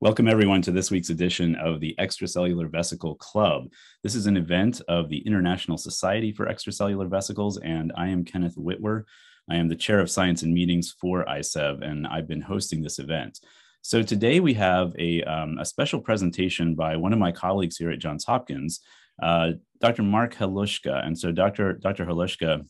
Welcome, everyone, to this week's edition of the Extracellular Vesicle Club. This is an event of the International Society for Extracellular Vesicles, and I am Kenneth Witwer. I am the chair of science and meetings for ISEV, and I've been hosting this event. So today we have a, um, a special presentation by one of my colleagues here at Johns Hopkins, uh, Dr. Marc Halushka. And so Dr. Dr. Halushka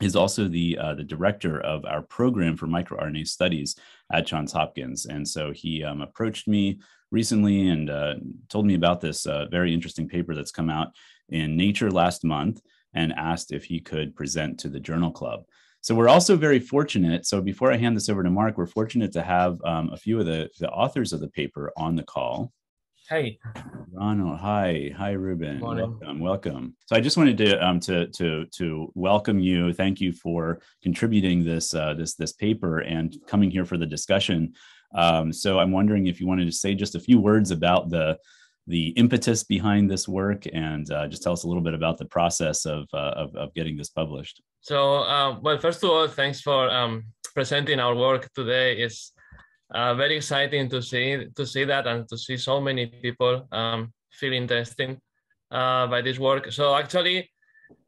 is also the uh, the director of our program for microRNA studies at Johns Hopkins. And so he um, approached me recently and uh, told me about this uh, very interesting paper that's come out in Nature last month and asked if he could present to the Journal Club. So we're also very fortunate. So before I hand this over to Marc, we're fortunate to have um, a few of the, the authors of the paper on the call. Hey. Ronald, hi. Hi, Ruben. Welcome, welcome. So I just wanted to um, to to to welcome you. Thank you for contributing this uh, this this paper and coming here for the discussion. Um, so I'm wondering if you wanted to say just a few words about the the impetus behind this work and uh, just tell us a little bit about the process of uh, of, of, getting this published. So, uh, well, first of all, thanks for um, presenting our work today. It's uh, very exciting to see to see that and to see so many people um, feel interested uh, by this work. So actually,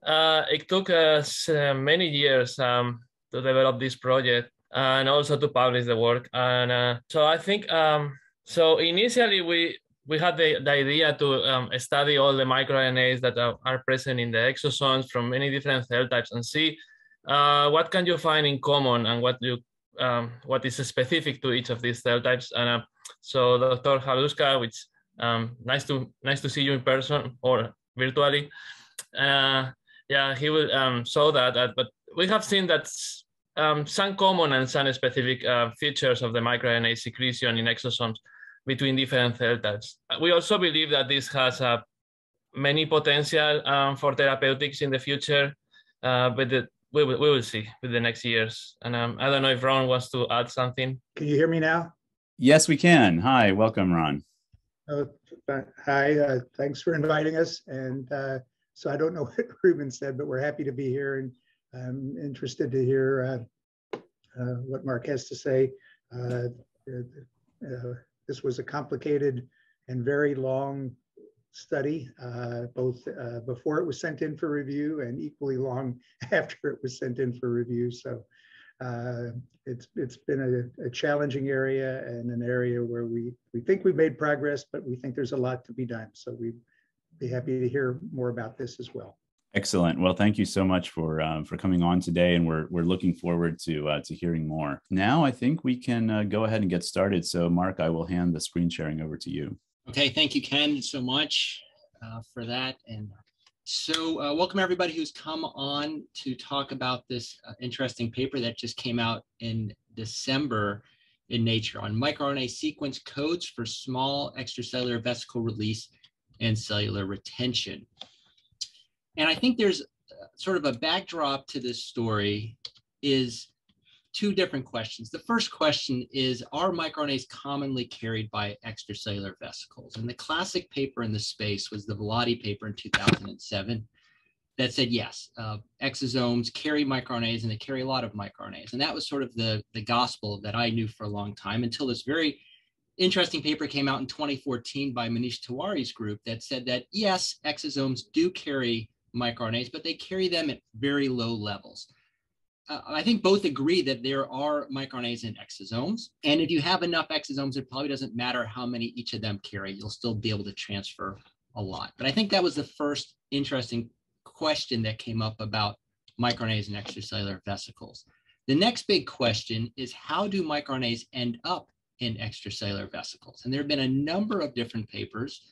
uh, it took us uh, many years um, to develop this project and also to publish the work. And uh, so I think um, so. Initially, we we had the, the idea to um, study all the microRNAs that are, are, present in the exosomes from many different cell types and see uh, what can you find in common and what you um, what is specific to each of these cell types. And uh, so Dr. Halushka, which um, nice to nice to see you in person or virtually. Uh, yeah, he will um, show that, that. But we have seen that um, some common and some specific uh, features of the microRNA secretion in exosomes between different cell types. We also believe that this has uh, many potential um, for therapeutics in the future, uh, but the, we will, we will see with the next years. And um, I don't know if Ron wants to add something. Can you hear me now? Yes, we can. Hi, welcome, Ron. Oh, hi, uh, thanks for inviting us. And uh, so I don't know what Ruben said, but we're happy to be here and I'm interested to hear uh, uh what Marc has to say. Uh, uh, this was a complicated and very long study, uh, both uh, before it was sent in for review and equally long after it was sent in for review. So uh, it's it's been a, a, challenging area and an area where we we think we've made progress, but we think there's a lot to be done. So we'd be happy to hear more about this as well. Excellent. Well, thank you so much for um, for coming on today, and we're we're looking forward to uh, to hearing more. Now, I think we can uh, go ahead and get started. So, Marc, I will hand the screen sharing over to you. Okay, thank you, Ken, so much uh, for that. And so, uh, welcome everybody who's come on to talk about this uh, interesting paper that just came out in December in Nature on microRNA sequence codes for small extracellular vesicle release and cellular retention. And I think there's uh, sort of a backdrop to this story is two different questions. The first question is, are microRNAs commonly carried by extracellular vesicles? And the classic paper in the space was the Valadi paper in 2007 that said, yes, uh, exosomes carry microRNAs and they carry a lot of microRNAs. And that was sort of the, the gospel that I knew for a long time until this very interesting paper came out in 2014 by Muneesh Tewari's group that said that, yes, exosomes do carry microRNAs, but they carry them at very low levels uh, I think both agree that there are microRNAs in exosomes. And if you have enough exosomes, it probably doesn't matter how many each of them carry. You'll still be able to transfer a lot. But I think that was the first interesting question that came up about microRNAs and extracellular vesicles. The next big question is how do microRNAs end up in extracellular vesicles? And there have been a number of different papers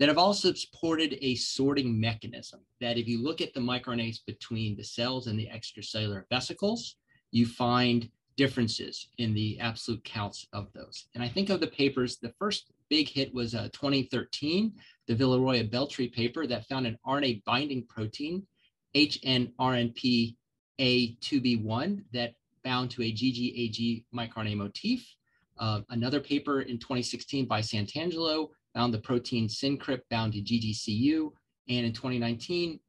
that have also supported a sorting mechanism that if you look at the microRNAs between the cells and the extracellular vesicles, you find differences in the absolute counts of those. And I think of the papers, the first big hit was uh, 2013, the Villarroya Beltri paper that found an RNA binding protein, HNRNP-A2B1, that bound to a GGAG microRNA motif. Uh, another paper in 2016 by Santangelo found the protein SYNCRIP bound to GGCU. And in 2019,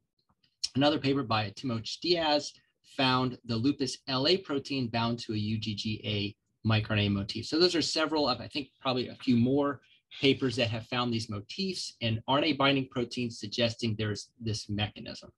another paper by Temoche Diaz found the lupus LA protein bound to a UGGA microRNA motif. So those are several of, I think, probably a few more papers that have found these motifs and RNA binding proteins suggesting there's this mechanism.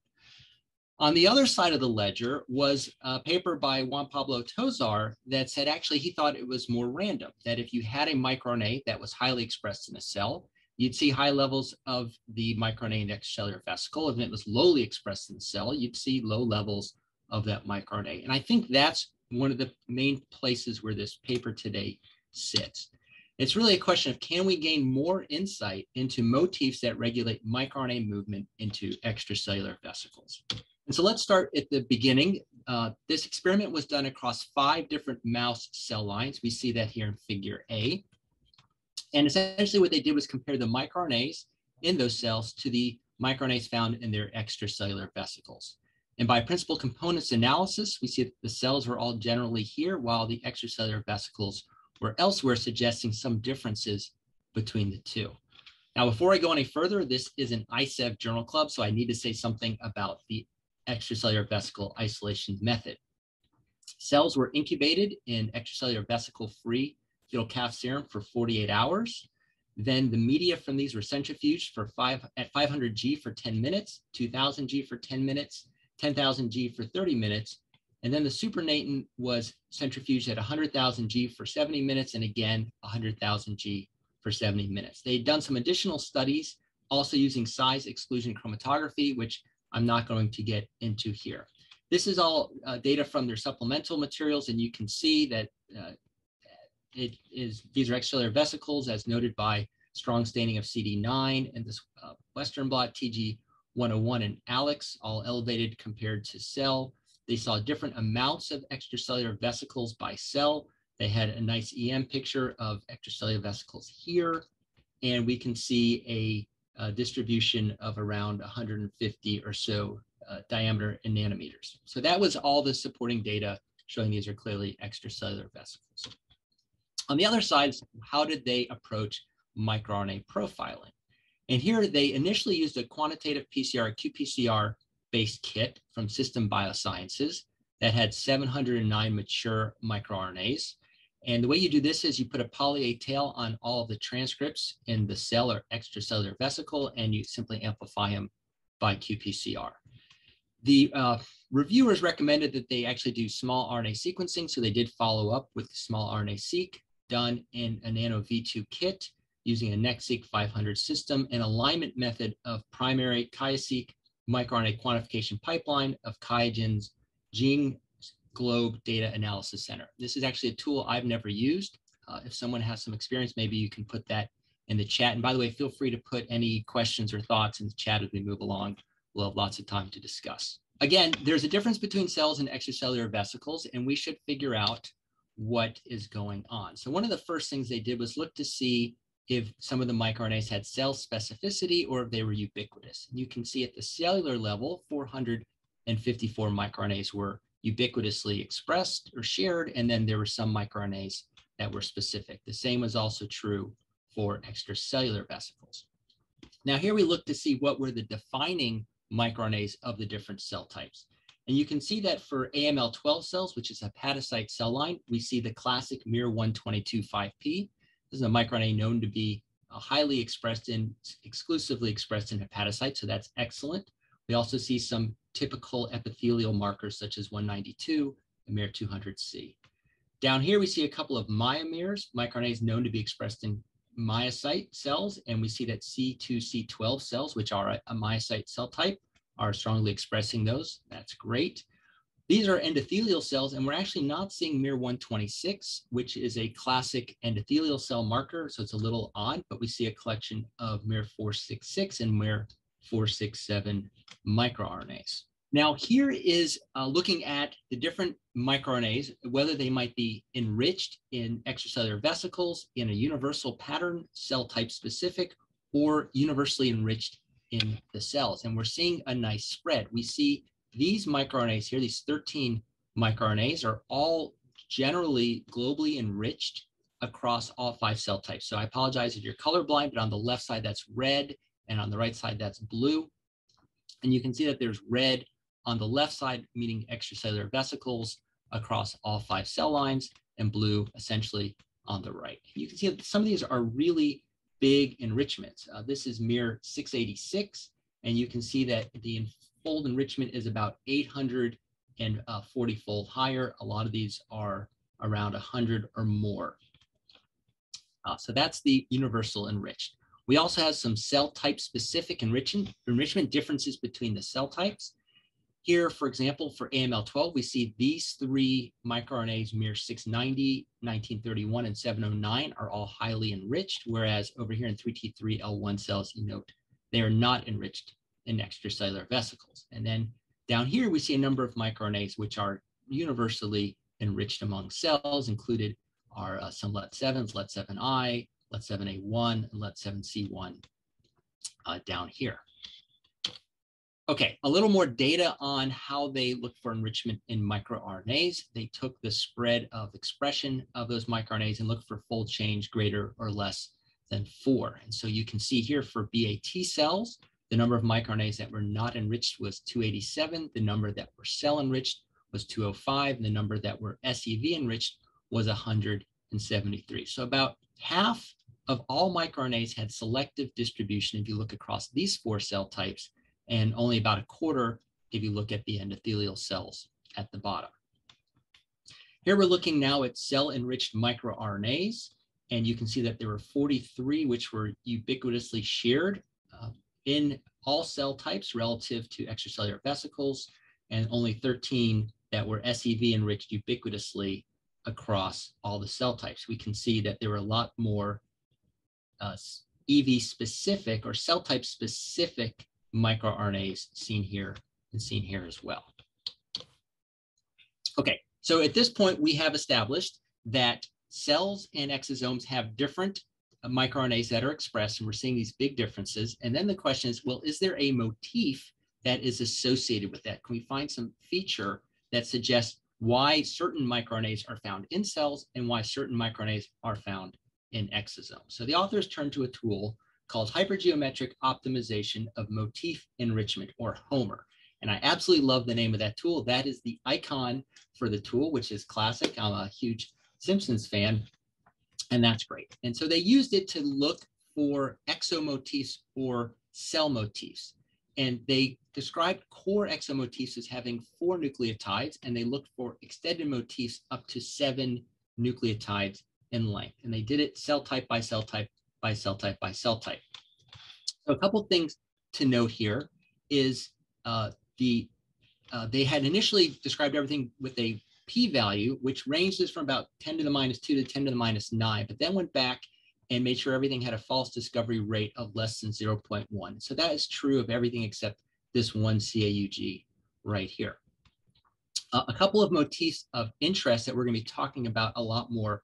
On the other side of the ledger was a paper by Juan Pablo Tosar that said actually he thought it was more random, that if you had a microRNA that was highly expressed in a cell, you'd see high levels of the microRNA in the extracellular vesicle. And If it was lowly expressed in the cell, you'd see low levels of that microRNA. And I think that's one of the main places where this paper today sits. It's really a question of can we gain more insight into motifs that regulate microRNA movement into extracellular vesicles? And so let's start at the beginning. Uh, this experiment was done across five different mouse cell lines. We see that here in figure A. And essentially what they did was compare the microRNAs in those cells to the microRNAs found in their extracellular vesicles. And by principal components analysis, we see that the cells were all generally here while the extracellular vesicles were elsewhere, suggesting some differences between the two. Now, before I go any further, this is an ISEV journal club, so I need to say something about the extracellular vesicle isolation method. Cells were incubated in extracellular vesicle-free fetal calf serum for 48 hours. Then the media from these were centrifuged for five, at 500 G for 10 minutes, 2000 G for 10 minutes, 10,000 G for 30 minutes. And then the supernatant was centrifuged at 100,000 G for 70 minutes, and again, 100,000 G for 70 minutes. They had done some additional studies also using size exclusion chromatography, which I'm not going to get into here. This is all uh, data from their supplemental materials, and you can see that uh, it is these are extracellular vesicles as noted by strong staining of CD9 and this uh, Western blot TSG101 and ALIX, all elevated compared to cell. They saw different amounts of extracellular vesicles by cell. They had a nice EM picture of extracellular vesicles here, and we can see a uh, distribution of around 150 or so uh, diameter in nanometers. So that was all the supporting data showing these are clearly extracellular vesicles. On the other side, how did they approach microRNA profiling? And here they initially used a quantitative PCR, qPCR based kit from System Biosciences that had 709 mature microRNAs. And the way you do this is you put a poly A tail on all of the transcripts in the cell or extracellular vesicle, and you simply amplify them by qPCR. The uh, reviewers recommended that they actually do small RNA sequencing, so they did follow up with the small RNA-seq done in a Nano V2 kit using a NextSeq 500 system and alignment method of primary QIAseq microRNA quantification pipeline of QIAGEN's GeneGlobe Globe Data Analysis Center. This is actually a tool I've never used. Uh, if someone has some experience, maybe you can put that in the chat. And by the way, feel free to put any questions or thoughts in the chat as we move along. We'll have lots of time to discuss. Again, there's a difference between cells and extracellular vesicles, and we should figure out what is going on. So one of the first things they did was look to see if some of the microRNAs had cell specificity or if they were ubiquitous. And you can see at the cellular level, 454 microRNAs were ubiquitously expressed or shared, and then there were some microRNAs that were specific. The same was also true for extracellular vesicles. Now here we look to see what were the defining microRNAs of the different cell types. And you can see that for AML12 cells, which is hepatocyte cell line, we see the classic miR-122-5P. This is a microRNA known to be uh, highly expressed in, exclusively expressed in hepatocytes, so that's excellent. We also see some typical epithelial markers such as 192 and miR200C. Down here, we see a couple of myomirs, microRNAs known to be expressed in myocyte cells, and we see that C2C12 cells, which are a, a myocyte cell type, are strongly expressing those. That's great. These are endothelial cells, and we're actually not seeing miR126, which is a classic endothelial cell marker. So it's a little odd, but we see a collection of miR466 and MIR 467 microRNAs. Now, here is uh, looking at the different microRNAs, whether they might be enriched in extracellular vesicles in a universal pattern, cell type specific, or universally enriched in the cells. And we're seeing a nice spread. We see these microRNAs here, these 13 microRNAs, are all generally globally enriched across all five cell types. So I apologize if you're colorblind, but on the left side, that's red and on the right side, that's blue. And you can see that there's red on the left side, meaning extracellular vesicles across all five cell lines, and blue essentially on the right. You can see that some of these are really big enrichments. Uh, this is Mir 686, and you can see that the fold enrichment is about 840 fold higher. A lot of these are around 100 or more. Uh, so that's the universal enriched. We also have some cell type specific enrichment, enrichment differences between the cell types. Here, for example, for AML12, we see these three microRNAs, Mir 690, 1931, and 709 are all highly enriched, whereas over here in 3T3L1 cells, you note they are not enriched in extracellular vesicles. And then down here, we see a number of microRNAs which are universally enriched among cells, included are uh, some LET7s, LET7I, LET7A1, and LET7C1 uh, down here. Okay, a little more data on how they look for enrichment in microRNAs. They took the spread of expression of those microRNAs and looked for fold change greater or less than four. And so you can see here for BAT cells, the number of microRNAs that were not enriched was 287. The number that were cell enriched was 205. And the number that were SEV enriched was 173. So about half of all microRNAs had selective distribution if you look across these four cell types and only about a quarter if you look at the endothelial cells at the bottom. Here we're looking now at cell-enriched microRNAs, and you can see that there were 43 which were ubiquitously shared uh, in all cell types relative to extracellular vesicles, and only 13 that were SEV enriched ubiquitously across all the cell types. We can see that there were a lot more uh, EV specific or cell type specific microRNAs seen here and seen here as well. Okay, so at this point, we have established that cells and exosomes have different uh, microRNAs that are expressed, and we're seeing these big differences. And then the question is, well, is there a motif that is associated with that? Can we find some feature that suggests why certain microRNAs are found in cells and why certain microRNAs are found in exosomes? So the authors turned to a tool called Hypergeometric Optimization of Motif Enrichment, or HOMER. And I absolutely love the name of that tool. That is the icon for the tool, which is classic. I'm a huge Simpsons fan, and that's great. And so they used it to look for exomotifs or cell motifs. And they described core exomotifs as having four nucleotides, and they looked for extended motifs up to seven nucleotides in length. And they did it cell type by cell type by cell type by cell type. So a couple things to note here is uh, the uh, they had initially described everything with a p-value, which ranges from about 10 to the minus 2 to 10 to the minus 9, but then went back and made sure everything had a false discovery rate of less than 0.1. So that is true of everything except this one CAUG right here. Uh, a couple of motifs of interest that we're going to be talking about a lot more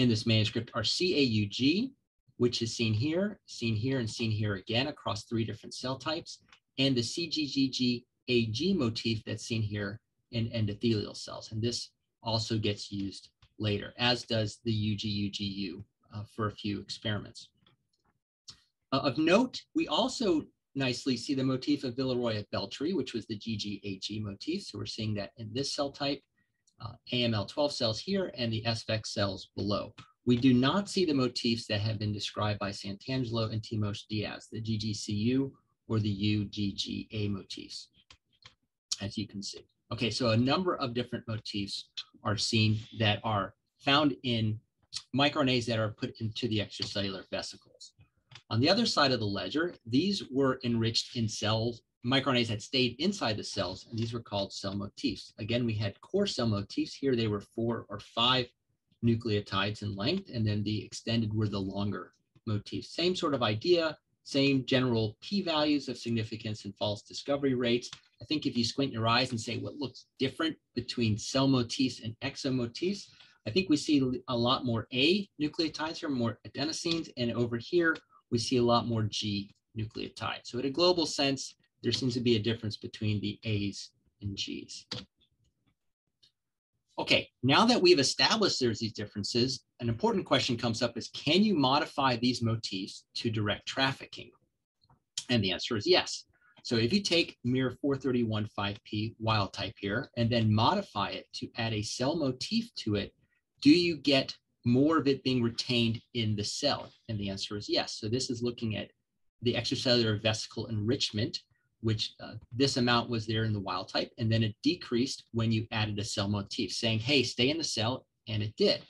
in this manuscript are CAUG, which is seen here, seen here, and seen here again across three different cell types, and the CGGG-AG motif that's seen here in endothelial cells. And this also gets used later, as does the UGUGU uh, for a few experiments. Uh, of note, we also nicely see the motif of Villarroya-Beltri, which was the GGAG motif. So we're seeing that in this cell type, uh, AML12 cells here, and the SVEX cells below. We do not see the motifs that have been described by Santangelo and Temoche Diaz, the GGCU or the UGGA motifs, as you can see. Okay, so a number of different motifs are seen that are found in microRNAs that are put into the extracellular vesicles. On the other side of the ledger, these were enriched in cells, microRNAs that stayed inside the cells, and these were called cell motifs. Again, we had core cell motifs. Here they were four or five nucleotides in length, and then the extended were the longer motifs. Same sort of idea, same general p-values of significance and false discovery rates. I think if you squint your eyes and say what looks different between cell motifs and exomotifs, I think we see a lot more A nucleotides here, more adenosines, and over here we see a lot more G nucleotides. So in a global sense, there seems to be a difference between the A's and G's. Okay, now that we've established there's these differences, an important question comes up is can you modify these motifs to direct trafficking? And the answer is yes. So if you take Mir 431-5P wild type here and then modify it to add a cell motif to it, do you get more of it being retained in the cell? And the answer is yes. So this is looking at the extracellular vesicle enrichment, which uh, this amount was there in the wild type, and then it decreased when you added a cell motif, saying, hey, stay in the cell, and it did.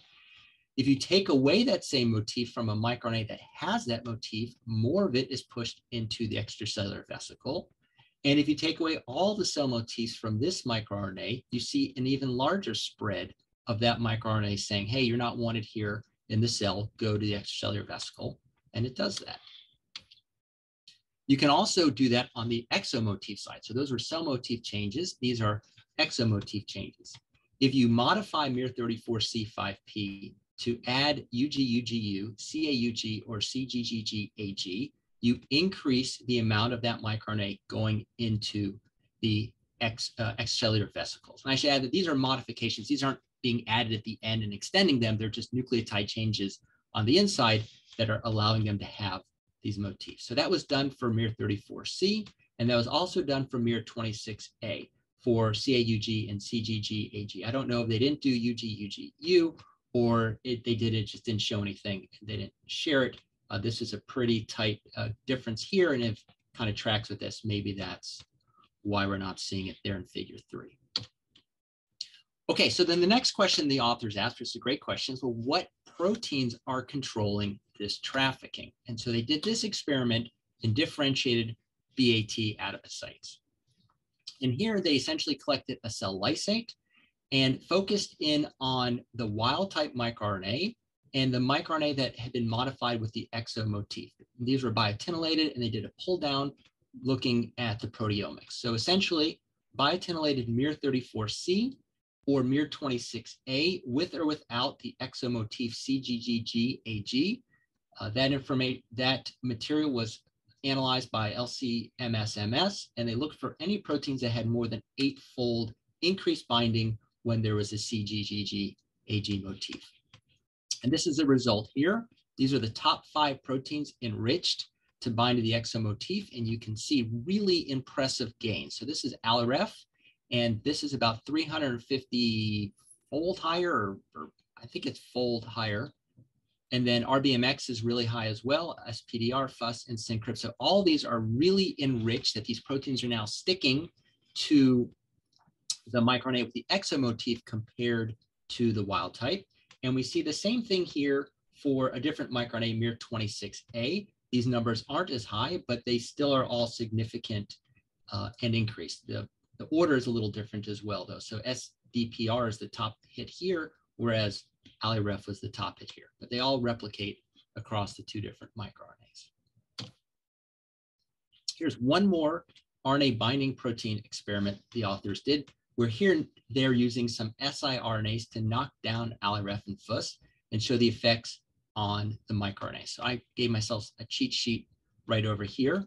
If you take away that same motif from a microRNA that has that motif, more of it is pushed into the extracellular vesicle. And if you take away all the cell motifs from this microRNA, you see an even larger spread of that microRNA saying, hey, you're not wanted here in the cell, go to the extracellular vesicle. And it does that. You can also do that on the exomotif side. So those are cell motif changes. These are exomotif changes. If you modify miR34C5P to add UGUGU, CAUG, or CGGGAG, you increase the amount of that microRNA going into the ex, uh, extracellular vesicles. And I should add that these are modifications. These aren't being added at the end and extending them. They're just nucleotide changes on the inside that are allowing them to have these motifs. So that was done for miR34C, and that was also done for miR26A for CAUG and CGGAG. I don't know if they didn't do UGUGU or it, they did it, just didn't show anything. They didn't share it. Uh, this is a pretty tight uh, difference here. And if kind of tracks with this, maybe that's why we're not seeing it there in figure three. Okay, so then the next question the authors asked, which is a great question, is well, what proteins are controlling this trafficking? And so they did this experiment in differentiated BAT adipocytes. And here they essentially collected a cell lysate and focused in on the wild type microRNA and the microRNA that had been modified with the exo motif. These were biotinylated and they did a pull down looking at the proteomics. So essentially, biotinylated miR34C or miR26A with or without the exo motif CGGGAG. Uh, that information, that material was analyzed by LCMSMS, and they looked for any proteins that had more than eightfold increased binding when there was a CGGGAG motif. And this is the result here. These are the top five proteins enriched to bind to the exo motif, and you can see really impressive gains. So this is ALYREF, and this is about 350 fold higher, or, or I think it's fold higher. And then RBMX is really high as well, SPDR, FUS, and SYNCRIP. So all these are really enriched that these proteins are now sticking to the microRNA with the exomotif compared to the wild type. And we see the same thing here for a different microRNA, miR26A. These numbers aren't as high, but they still are all significant uh, and increased. The, the order is a little different as well, though. So SDPR is the top hit here, whereas ALYREF was the top hit here. But they all replicate across the two different microRNAs. Here's one more RNA binding protein experiment the authors did we're here, they're using some siRNAs to knock down ALYREF and FUS and show the effects on the microRNA. So I gave myself a cheat sheet right over here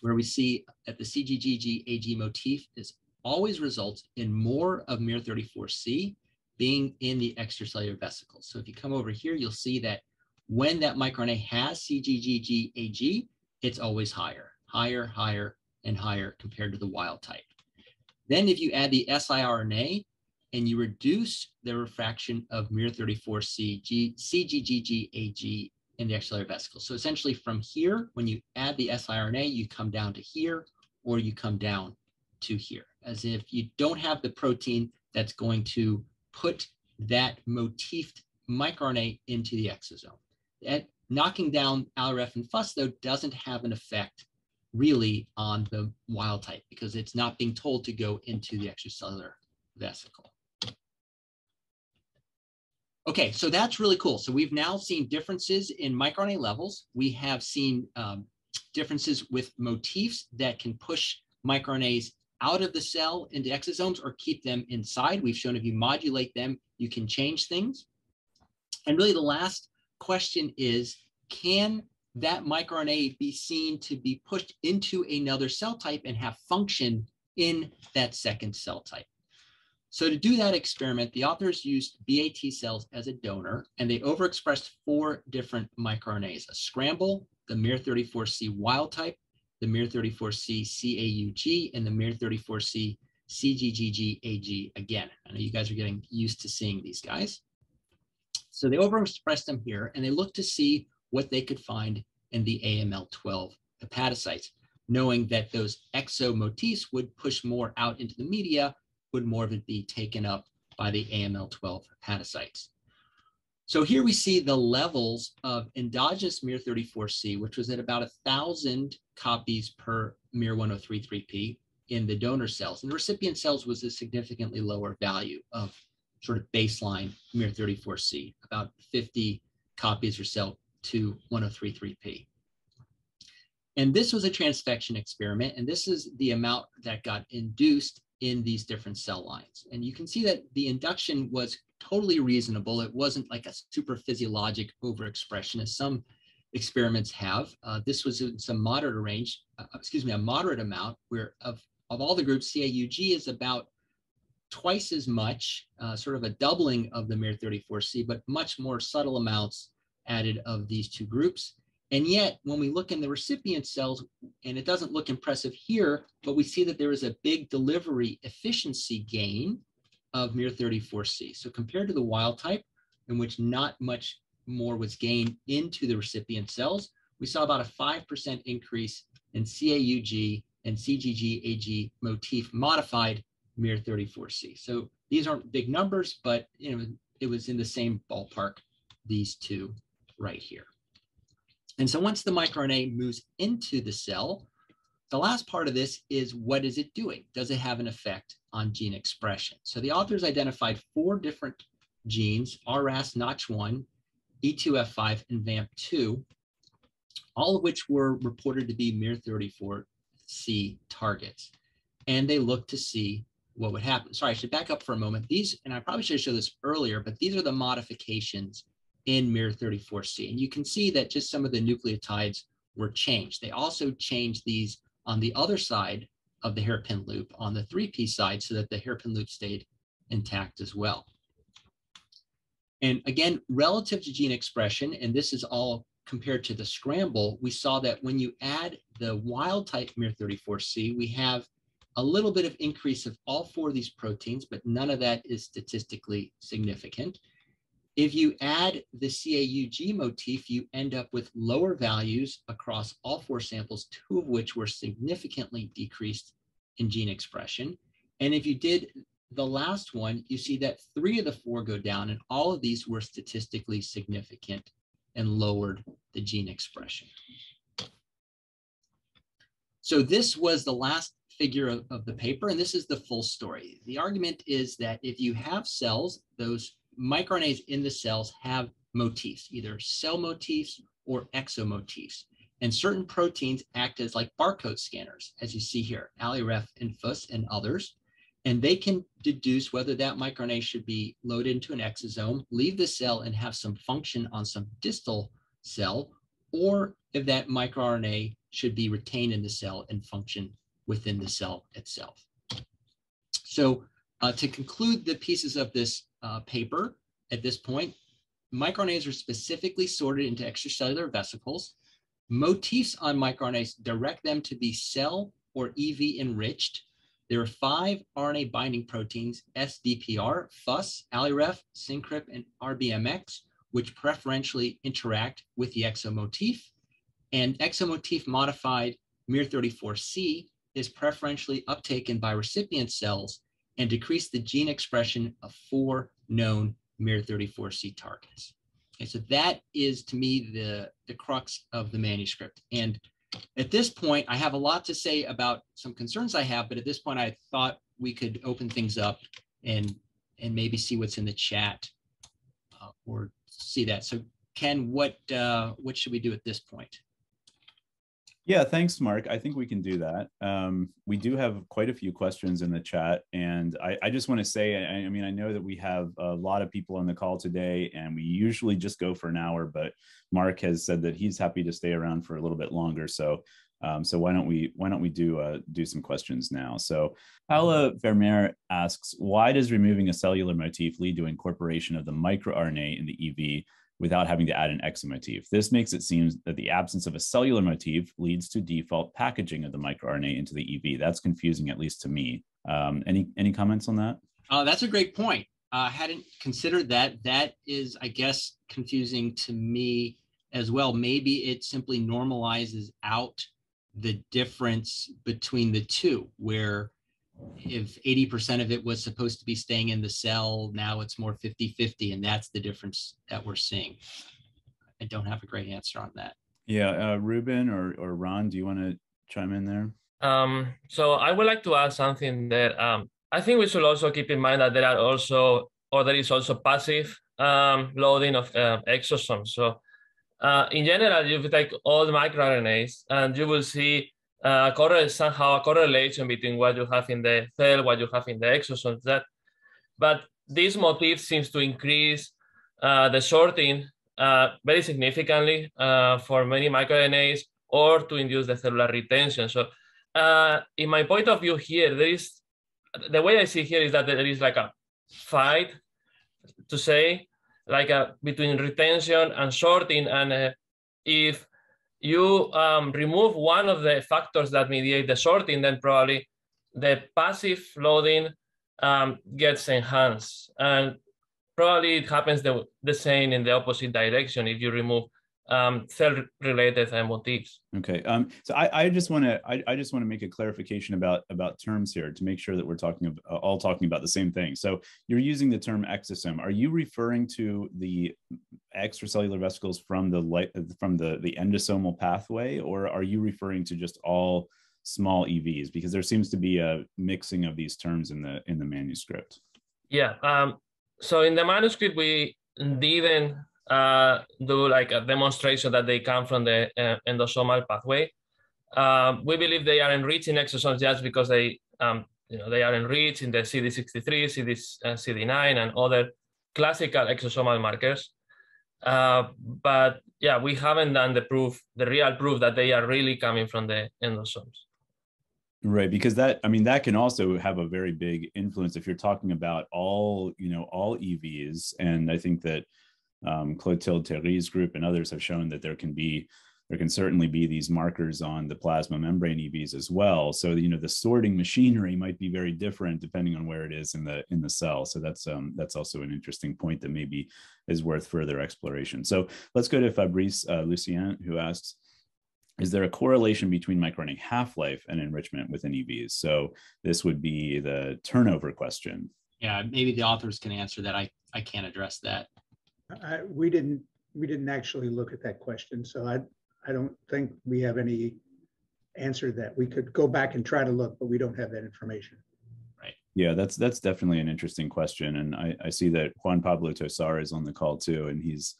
where we see that the CGGG-AG motif is always results in more of miR34C being in the extracellular vesicles. So if you come over here, you'll see that when that microRNA has CGGG-AG, it's always higher, higher, higher, and higher compared to the wild type. Then if you add the siRNA and you reduce the refraction of miR34C, CGGGAG in the extracellular vesicle. So essentially from here, when you add the siRNA, you come down to here or you come down to here, as if you don't have the protein that's going to put that motifed microRNA into the exosome. That knocking down ALYREF and FUS, though, doesn't have an effect really on the wild type because it's not being told to go into the extracellular vesicle. Okay, so that's really cool. So we've now seen differences in microRNA levels. We have seen um, differences with motifs that can push microRNAs out of the cell into exosomes or keep them inside. We've shown if you modulate them, you can change things. And really the last question is, can that microRNA be seen to be pushed into another cell type and have function in that second cell type. So to do that experiment, the authors used BAT cells as a donor, and they overexpressed four different microRNAs, a scramble, the miR34C wild type, the miR34C CAUG, and the miR34C CGGGAG again. I know you guys are getting used to seeing these guys. So they overexpressed them here and they looked to see what they could find in the AML12 hepatocytes, knowing that those exo motifs would push more out into the media, would more of it be taken up by the AML12 hepatocytes. So here we see the levels of endogenous miR34C, which was at about a thousand copies per miR1033P in the donor cells. And the recipient cells was a significantly lower value of sort of baseline miR34C, about 50 copies or so to 1033P. And this was a transfection experiment, and this is the amount that got induced in these different cell lines. And you can see that the induction was totally reasonable. It wasn't like a super physiologic overexpression as some experiments have. Uh, this was in some moderate range, uh, excuse me, a moderate amount where of, of all the groups, CAUG is about twice as much, uh, sort of a doubling of the miR34C, but much more subtle amounts added of these two groups. And yet, when we look in the recipient cells, and it doesn't look impressive here, but we see that there is a big delivery efficiency gain of miR34C. So compared to the wild type, in which not much more was gained into the recipient cells, we saw about a 5% increase in CAUG and CGG-AG motif modified miR34C. So these aren't big numbers, but you know, it was in the same ballpark, these two right here. And so once the microRNA moves into the cell, the last part of this is what is it doing? Does it have an effect on gene expression? So the authors identified four different genes, RAS, Notch1, E2F5, and VAMP2, all of which were reported to be miR34C targets. And they looked to see what would happen. Sorry, I should back up for a moment. These, and I probably should have this earlier, but these are the modifications in miR34C. And you can see that just some of the nucleotides were changed. They also changed these on the other side of the hairpin loop on the 3P side so that the hairpin loop stayed intact as well. And again, relative to gene expression, and this is all compared to the scramble, we saw that when you add the wild type miR34C, we have a little bit of increase of all four of these proteins, but none of that is statistically significant. If you add the CAUG motif, you end up with lower values across all four samples, two of which were significantly decreased in gene expression. And if you did the last one, you see that three of the four go down, and all of these were statistically significant and lowered the gene expression. So this was the last figure of, of the paper, and this is the full story. The argument is that if you have cells, those microRNAs in the cells have motifs, either cell motifs or exomotifs. And certain proteins act as like barcode scanners, as you see here, ALYREF and FUS and others. And they can deduce whether that microRNA should be loaded into an exosome, leave the cell and have some function on some distal cell, or if that microRNA should be retained in the cell and function within the cell itself. So uh, to conclude the pieces of this uh, paper at this point, microRNAs are specifically sorted into extracellular vesicles. Motifs on microRNAs direct them to be cell or EV enriched. There are five RNA binding proteins, SDPR, FUS, ALYREF, SYNCRIP, and RBMX, which preferentially interact with the exomotif. And exomotif modified miR34C is preferentially uptaken by recipient cells and decrease the gene expression of four known miR34C targets. Okay, so that is to me the, the crux of the manuscript. And at this point, I have a lot to say about some concerns I have, but at this point, I thought we could open things up and and maybe see what's in the chat uh, or see that. So Ken, what uh, what should we do at this point? Yeah, thanks, Marc. I think we can do that. Um, we do have quite a few questions in the chat, and I, I just want to say, I, I, mean, I know that we have a lot of people on the call today, and we usually just go for an hour, but Marc has said that he's happy to stay around for a little bit longer. So, um, so why don't we why don't we do uh, do some questions now? So, Paola Vermeer asks, why does removing a cellular motif lead to incorporation of the microRNA in the EV? Without having to add an exomotif. This makes it seem that the absence of a cellular motif leads to default packaging of the microRNA into the EV. That's confusing, at least to me. Um, any any comments on that? Uh, that's a great point. I hadn't considered that. That is, I guess, confusing to me as well. Maybe it simply normalizes out the difference between the two, where if 80% of it was supposed to be staying in the cell, now it's more 50 50, and that's the difference that we're seeing. I don't have a great answer on that. Yeah, uh, Ruben or, or Ron, do you want to chime in there? Um, so I would like to add something that um, I think we should also keep in mind that there are also, or there is also passive um, loading of uh, exosomes. So uh, in general, if you take all the microRNAs and you will see uh, somehow a correlation between what you have in the cell, what you have in the exosomes. That, but this motif seems to increase uh, the sorting uh, very significantly uh, for many microRNAs or to induce the cellular retention. So uh, in my point of view here, there is, the way I see here is that there is like a fight to say, like a, between retention and sorting. And uh, if you um, remove one of the factors that mediate the sorting, then probably the passive loading um, gets enhanced. And probably it happens the, the same in the opposite direction if you remove um, cell-related motifs. Okay. Um, so I, I just want to I, I just want to make a clarification about about terms here to make sure that we're talking about, uh, all talking about the same thing. So you're using the term exosome. Are you referring to the extracellular vesicles from the light from the the endosomal pathway, or are you referring to just all small EVs? Because there seems to be a mixing of these terms in the in the manuscript. Yeah. Um, so in the manuscript we didn't uh, do like a demonstration that they come from the uh, endosomal pathway. Uh, we believe they are enriched in exosomes just because they, um, you know, they are enriched in the CD63, CD, CD9, and other classical exosomal markers. Uh, but yeah, we haven't done the proof, the real proof that they are really coming from the endosomes. Right, because that I mean that can also have a very big influence if you're talking about all you know all EVs, and I think that um, Clotilde Théry's group and others have shown that there can be there can certainly be these markers on the plasma membrane EVs as well. So you know the sorting machinery might be very different depending on where it is in the in the cell. So that's um, that's also an interesting point that maybe is worth further exploration. So let's go to Fabrice uh, Lucien who asks, is there a correlation between microRNA half-life and enrichment within EVs? So this would be the turnover question. Yeah, maybe the authors can answer that. I, I can't address that. I, we didn't we didn't actually look at that question, so I I don't think we have any answer to that. We could go back and try to look, but we don't have that information. Right. Yeah, that's that's definitely an interesting question, and I, I see that Juan Pablo Tosar is on the call too, and he's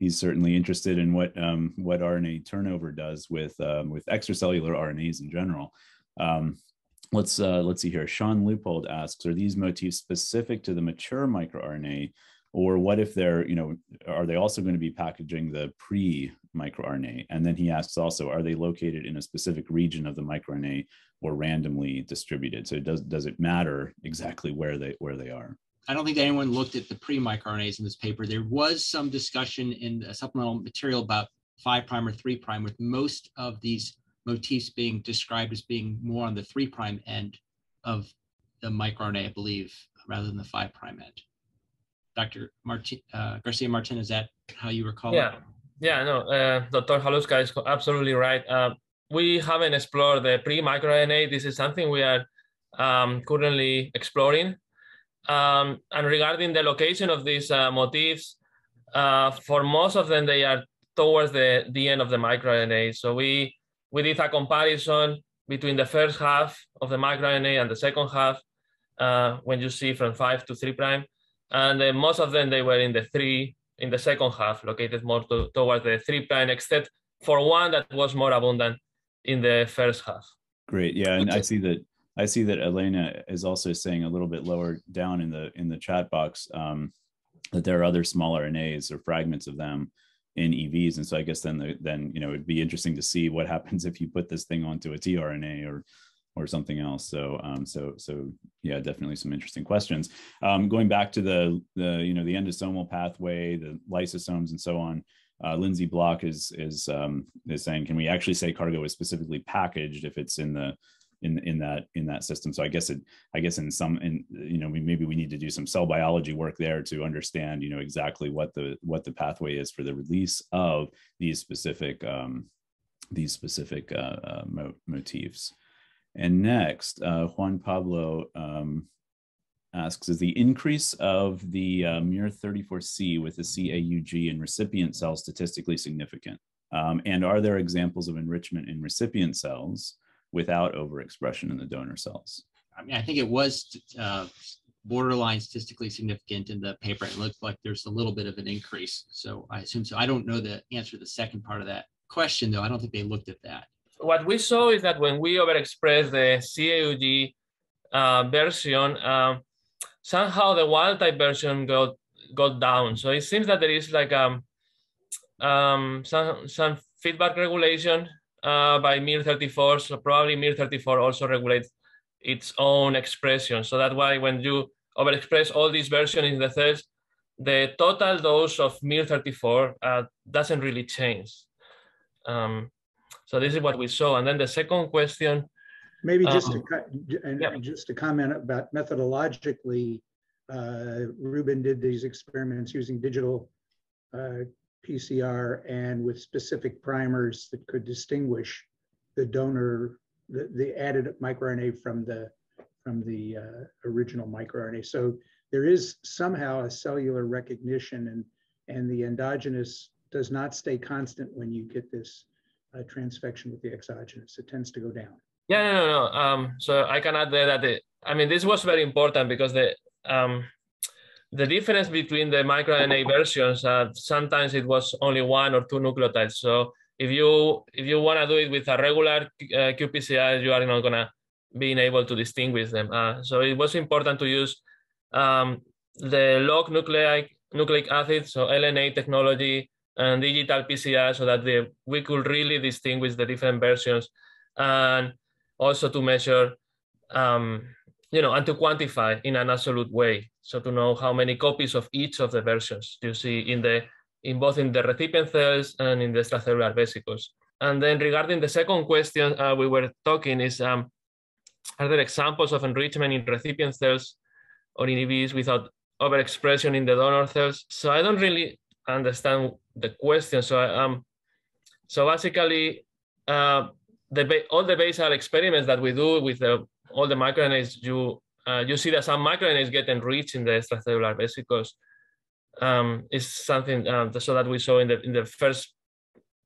he's certainly interested in what um, what RNA turnover does with um, with extracellular RNAs in general. Um, let's uh, let's see here. Sean Leupold asks: Are these motifs specific to the mature microRNA, or what if they're you know are they also going to be packaging the pre microRNA and then he asks also are they located in a specific region of the microRNA or randomly distributed so does does it matter exactly where they where they are I don't think anyone looked at the pre-microRNAs in this paper. There was some discussion in the supplemental material about five prime or three prime, with most of these motifs being described as being more on the three prime end of the microRNA, I believe, rather than the five prime end. Dr. Martin, uh, Garcia Martin, is that how you recall yeah. it? Yeah, no, uh, Dr. Halushka is absolutely right. Uh, we haven't explored the pre-microRNA. This is something we are um, currently exploring. Um, and regarding the location of these uh, motifs, uh, for most of them, they are towards the, the end of the microRNA. So we, we did a comparison between the first half of the microRNA and the second half uh, when you see from 5 to 3 prime and uh, most of them they were in the three in the second half, located more to, towards the three prime, except for one that was more abundant in the first half. Great, yeah, and I see that I see that Elena is also saying a little bit lower down in the in the chat box um, that there are other smaller RNAs or fragments of them in EVs, and so I guess then the, then you know it'd be interesting to see what happens if you put this thing onto a tRNA or or something else. So, um, so, so yeah, definitely some interesting questions. Um, going back to the, the, you know, the endosomal pathway, the lysosomes and so on, uh, Lindsay Block is, is, um, is saying, can we actually say cargo is specifically packaged if it's in the, in in that in that system. So I guess it I guess in some in you know we, maybe we need to do some cell biology work there to understand you know exactly what the what the pathway is for the release of these specific um, these specific uh, uh, mo motifs. And next, uh, Juan Pablo um, asks, is the increase of the uh, MIR34C with the CAUG in recipient cells statistically significant? Um, and are there examples of enrichment in recipient cells without overexpression in the donor cells? I mean, I think it was uh, borderline statistically significant in the paper. It looked like there's a little bit of an increase. So I assume so. I don't know the answer to the second part of that question, though. I don't think they looked at that. What we saw is that when we overexpress the CAUG uh, version, um, somehow the wild type version got got down. So it seems that there is like um, um, some some feedback regulation uh, by MIR34. So probably MIR34 also regulates its own expression. So that's why when you overexpress all these versions in the cells, the total dose of MIR34 uh, doesn't really change. Um, so this is what we saw. And then the second question. Maybe just um, to and yeah. just to comment about methodologically, uh, Ruben did these experiments using digital uh, PCR and with specific primers that could distinguish the donor, the, the added microRNA from the from the uh, original microRNA. So there is somehow a cellular recognition and and the endogenous does not stay constant when you get this uh, transfection with the exogenous. It tends to go down. Yeah, no, no, no. Um, so I can add there that the, I mean, this was very important because the um, the difference between the microRNA versions, uh, sometimes it was only one or two nucleotides. So if you if you want to do it with a regular uh, qPCR, you are not gonna being able to distinguish them. Uh, so it was important to use um, the locked nucleic nucleic acid, so LNA technology and digital PCR, so that the, we could really distinguish the different versions, and also to measure um, you know, and to quantify in an absolute way. So to know how many copies of each of the versions you see in the in both in the recipient cells and in the extracellular vesicles. And then regarding the second question uh, we were talking is, um, are there examples of enrichment in recipient cells or in EVs without overexpression in the donor cells? So I don't really understand the question. So I, um, so basically, uh, the all the basal experiments that we do with the all the microRNAs, you uh, you see that some microRNAs get enriched in the extracellular vesicles. Um, is something um, so that we saw in the in the first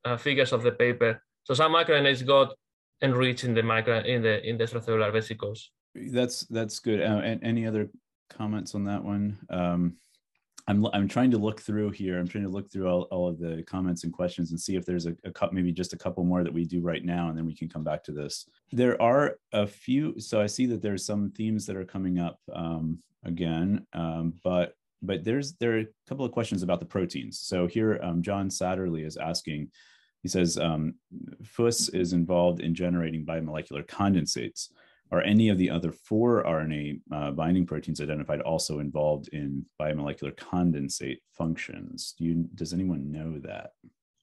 uh, figures of the paper. So some microRNAs got enriched in the micro in the in the extracellular vesicles. That's that's good. Uh, and any other comments on that one? Um, I'm, I'm trying to look through here. I'm trying to look through all, all of the comments and questions and see if there's a, a cup, maybe just a couple more that we do right now, and then we can come back to this. There are a few, so I see that there's some themes that are coming up um, again, um, but but there's there are a couple of questions about the proteins. So here, um, John Satterlee is asking, he says, um, FUS is involved in generating biomolecular condensates. Are any of the other four RNA uh, binding proteins identified also involved in biomolecular condensate functions? Do you, does anyone know that?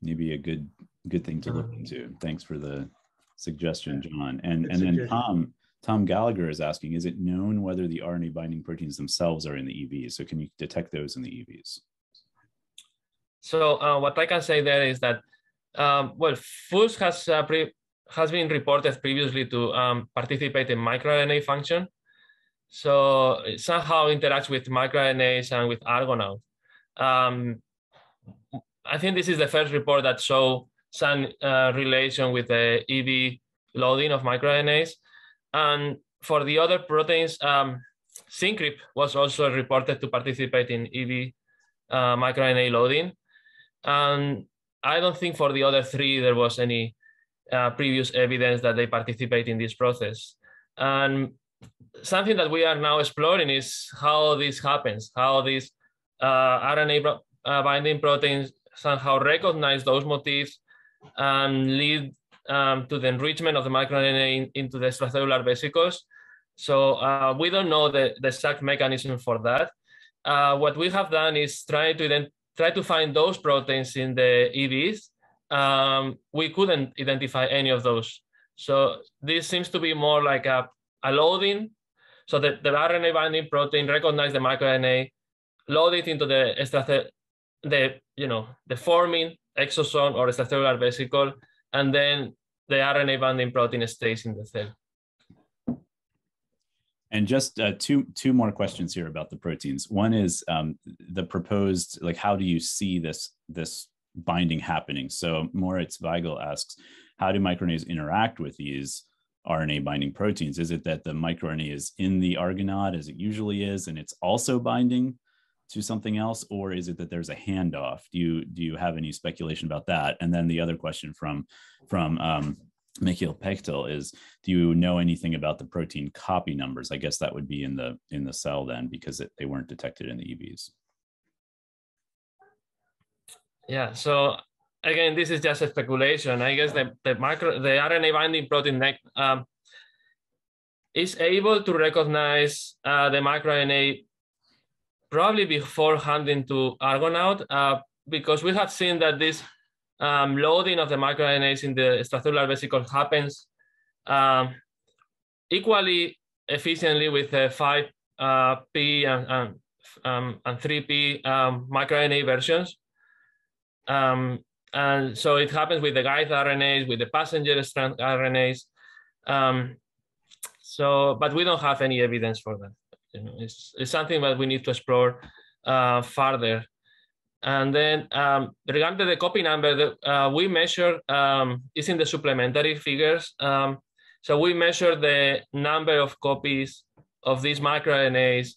Maybe a good good thing to look um, into. Thanks for the suggestion, John. And and then Tom Tom Gallagher is asking, is it known whether the RNA binding proteins themselves are in the EVs? So can you detect those in the EVs? So uh, what I can say there is that, um, well, FUS has uh, pre has been reported previously to um, participate in microRNA function. So it somehow interacts with microRNAs and with Argonaute. Um, I think this is the first report that show some uh, relation with the EV loading of microRNAs. And for the other proteins, um, was also reported to participate in EV uh, microRNA loading. And I don't think for the other three there was any uh, previous evidence that they participate in this process. And something that we are now exploring is how this happens, how these uh, RNA uh, binding proteins somehow recognize those motifs and lead um, to the enrichment of the microRNA in, into the extracellular vesicles. So uh, we don't know the, the exact mechanism for that. Uh, what we have done is try to then try to find those proteins in the EVs um, we couldn't identify any of those. So this seems to be more like a, a loading. So the, the RNA binding protein recognize the microRNA, load it into the extracellular, the you know the forming exosome or extracellular vesicle, and then the RNA binding protein stays in the cell. And just uh, two two more questions here about the proteins. One is um, the proposed like how do you see this this binding happening? So Moritz Weigel asks, how do microRNAs interact with these RNA binding proteins? Is it that the microRNA is in the argonaute as it usually is, and it's also binding to something else, or is it that there's a handoff? Do you do you have any speculation about that? And then the other question from from um, Mikhail Pechtel is, do you know anything about the protein copy numbers? I guess that would be in the in the cell then, because it, they weren't detected in the EVs. Yeah. So again, this is just a speculation. I guess the the micro the RNA binding protein um, is able to recognize uh, the microRNA probably before handing to Argonaute, uh, because we have seen that this um, loading of the microRNAs in the extracellular vesicle happens um, equally efficiently with the 5P uh, and, and, um, and 3P um, microRNA versions. Um, and so it happens with the guide RNAs, with the passenger strand RNAs. Um, so, but we don't have any evidence for that. You know, it's, it's something that we need to explore uh, further. And then um, regarding the copy number, that uh, we measure um, is in the supplementary figures. Um, so we measure the number of copies of these microRNAs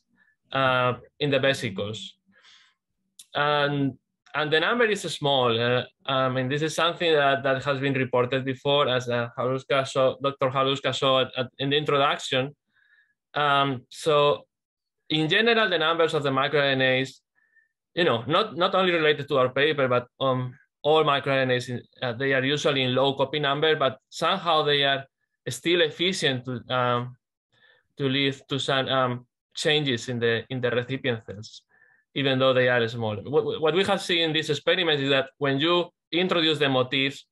uh, in the vesicles. And, and the number is small. Uh, I mean, this is something that, that has been reported before as uh, Halushka saw, Dr. Halushka saw at, at, in the introduction. Um, so in general, the numbers of the microRNAs you know, not, not only related to our paper, but um, all microRNAs, in, uh, they are usually in low copy number, but somehow they are still efficient to, um, to lead to some um, changes in the, in the recipient cells, even though they are small. What, what we have seen in this experiment is that when you introduce the motifs,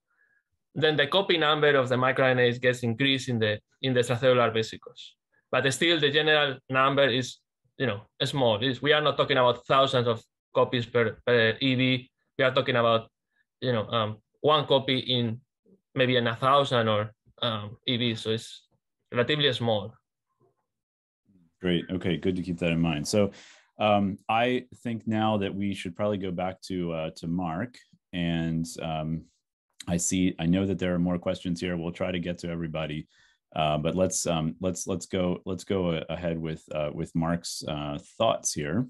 then the copy number of the microRNAs gets increased in the, in the extracellular vesicles. But still the general number is, you know, small. It's, we are not talking about thousands of copies per, per EV. We are talking about, you know, um, one copy in maybe in a thousand or um, EV. So it's relatively small. Great. Okay. Good to keep that in mind. So um, I think now that we should probably go back to uh, to Marc and um, I see I know that there are more questions here. We'll try to get to everybody. Uh, but let's um, let's let's go let's go ahead with uh, with Marc's uh, thoughts here.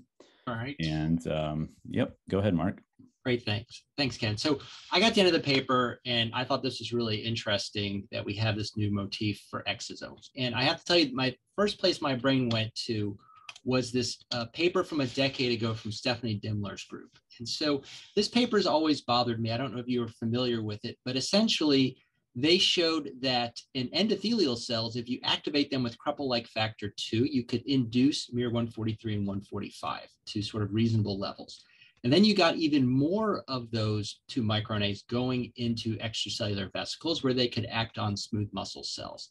All right. And um, yep, go ahead, Marc. Great, thanks. Thanks, Ken. So I got the end of the paper and I thought this was really interesting that we have this new motif for exosomes. And I have to tell you, my first place my brain went to was this uh, paper from a decade ago from Stefanie Dimmeler's group. And so this paper has always bothered me. I don't know if you are familiar with it, but essentially they showed that in endothelial cells, if you activate them with Krüppel-like factor 2, you could induce miR-143 and 145 to sort of reasonable levels. And then you got even more of those two microRNAs going into extracellular vesicles where they could act on smooth muscle cells.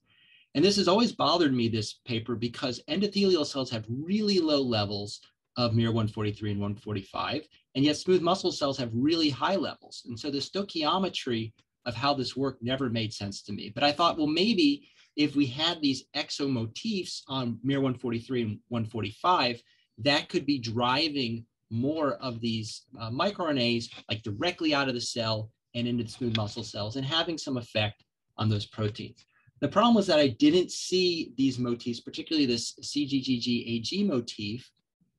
And this has always bothered me, this paper, because endothelial cells have really low levels of miR-143 and 145, and yet smooth muscle cells have really high levels. And so the stoichiometry of how this worked never made sense to me. But I thought, well, maybe if we had these exomotifs on miR-143 and 145, that could be driving more of these uh, microRNAs like directly out of the cell and into the smooth muscle cells and having some effect on those proteins. The problem was that I didn't see these motifs, particularly this CGGGAG motif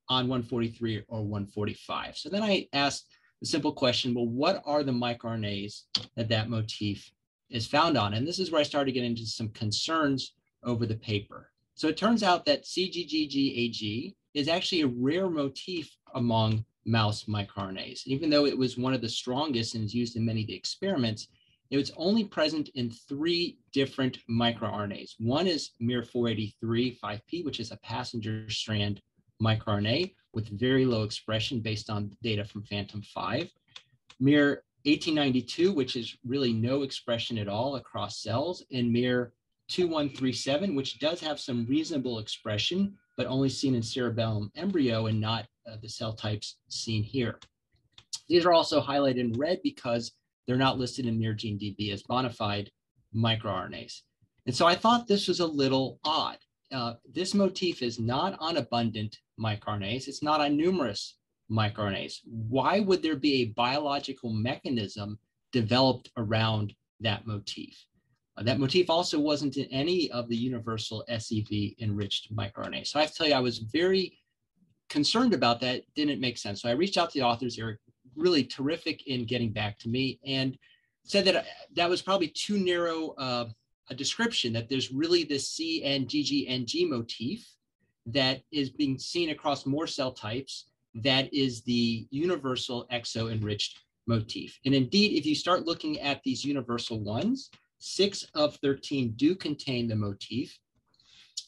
on 143 or 145. So then I asked the simple question, well, what are the microRNAs that that motif is found on? And this is where I started getting into some concerns over the paper. So it turns out that CGGGAG is actually a rare motif among mouse microRNAs. Even though it was one of the strongest and is used in many of the experiments, it was only present in three different microRNAs. One is miR-483 5P, which is a passenger strand microRNA with very low expression based on data from FANTOM 5. Mir 1892, which is really no expression at all across cells, and Mir 2137, which does have some reasonable expression, but only seen in cerebellum embryo and not uh, the cell types seen here. These are also highlighted in red because they're not listed in MirGeneDB as bona fide microRNAs. And so I thought this was a little odd. Uh, this motif is not on abundant microRNAs. It's not on numerous microRNAs. Why would there be a biological mechanism developed around that motif? Uh, that motif also wasn't in any of the universal SEV enriched microRNAs. So I have to tell you, I was very concerned about that. Didn't make sense. So I reached out to the authors. Were really terrific in getting back to me and said that uh, that was probably too narrow uh, a description, that there's really this CNGGNG motif that is being seen across more cell types that is the universal exo enriched motif. And indeed, if you start looking at these universal ones, six of 13 do contain the motif.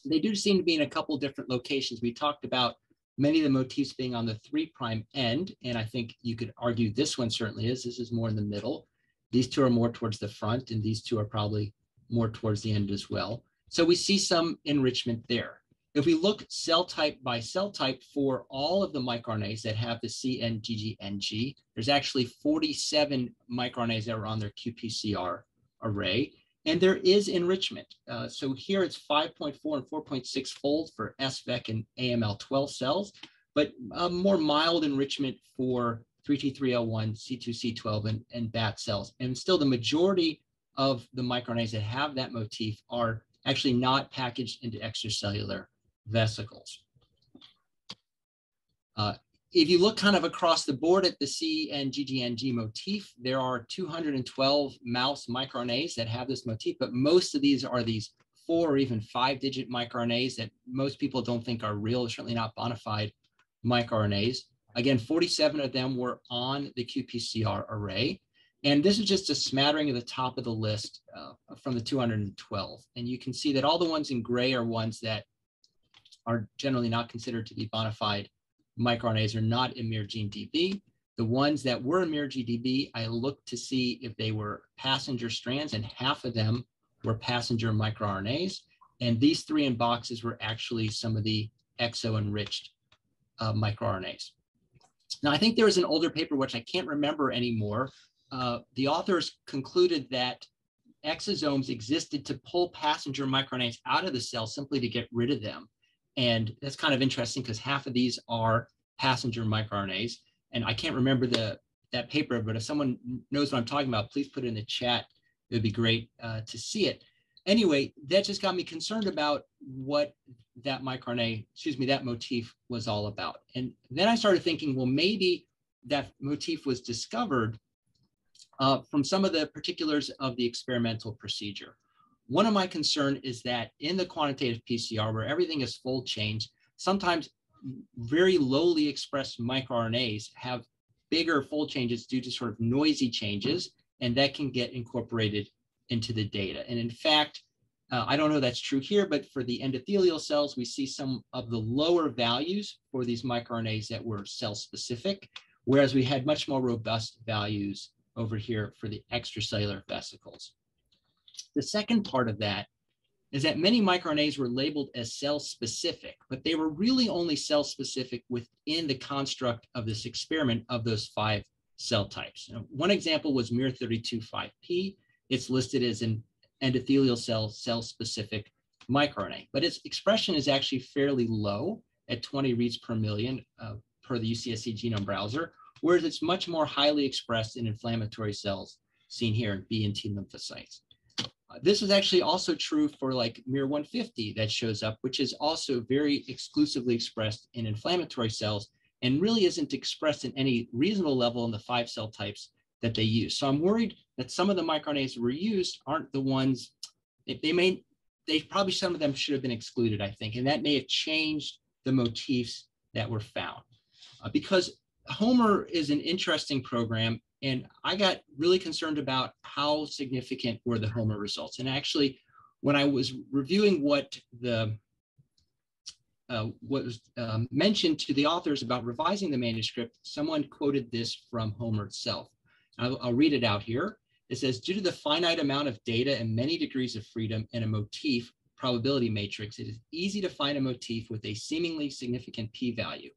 They do seem to be in a couple different locations. We talked about many of the motifs being on the three prime end, and I think you could argue this one certainly is. This is more in the middle. These two are more towards the front, and these two are probably more towards the end as well. So we see some enrichment there. If we look cell type by cell type for all of the microRNAs that have the CNGGNG, there's actually 47 microRNAs that are on their qPCR array. And there is enrichment. Uh, so here it's 5.4 and 4.6 fold for SVEC and AML12 cells, but a more mild enrichment for 3T3L1, C2C12, and, and BAT cells. And still the majority of the microRNAs that have that motif are actually not packaged into extracellular vesicles. Uh, if you look kind of across the board at the C and motif, there are 212 mouse microRNAs that have this motif, but most of these are these four or even five digit microRNAs that most people don't think are real, certainly not bona fide microRNAs. Again, 47 of them were on the qPCR array. And this is just a smattering of the top of the list uh, from the 212. And you can see that all the ones in gray are ones that are generally not considered to be bona fide microRNAs are not in MirGeneDB. The ones that were in MirGeneDB, I looked to see if they were passenger strands, and half of them were passenger microRNAs. And these three in boxes were actually some of the exo-enriched uh, microRNAs. Now, I think there was an older paper, which I can't remember anymore. Uh, the authors concluded that exosomes existed to pull passenger microRNAs out of the cell simply to get rid of them. And that's kind of interesting because half of these are passenger microRNAs. And I can't remember the that paper, but if someone knows what I'm talking about, please put it in the chat. It would be great uh, to see it. Anyway, that just got me concerned about what that microRNA, excuse me, that motif was all about. And then I started thinking, well, maybe that motif was discovered uh, from some of the particulars of the experimental procedure. One of my concern is that in the quantitative PCR, where everything is fold change, sometimes very lowly expressed microRNAs have bigger fold changes due to sort of noisy changes, and that can get incorporated into the data. And in fact, uh, I don't know that's true here, but for the endothelial cells, we see some of the lower values for these microRNAs that were cell specific, whereas we had much more robust values over here for the extracellular vesicles. The second part of that is that many microRNAs were labeled as cell specific, but they were really only cell specific within the construct of this experiment of those five cell types. one example was MIR325P. It's listed as an endothelial cell cell specific microRNA, but its expression is actually fairly low at 20 reads per million uh, per the UCSC genome browser, whereas it's much more highly expressed in inflammatory cells seen here in B and T lymphocytes. This is actually also true for like MIR150 that shows up, which is also very exclusively expressed in inflammatory cells and really isn't expressed in any reasonable level in the five cell types that they use. So I'm worried that some of the microRNAs that were used aren't the ones, they may, they probably some of them should have been excluded, I think, and that may have changed the motifs that were found. Uh, because Homer is an interesting program and I got really concerned about how significant were the Homer results. And actually, when I was reviewing what the uh, what was um, mentioned to the authors about revising the manuscript, someone quoted this from Homer itself. I'll, I'll read it out here. It says, due to the finite amount of data and many degrees of freedom in a motif probability matrix, it is easy to find a motif with a seemingly significant p-value.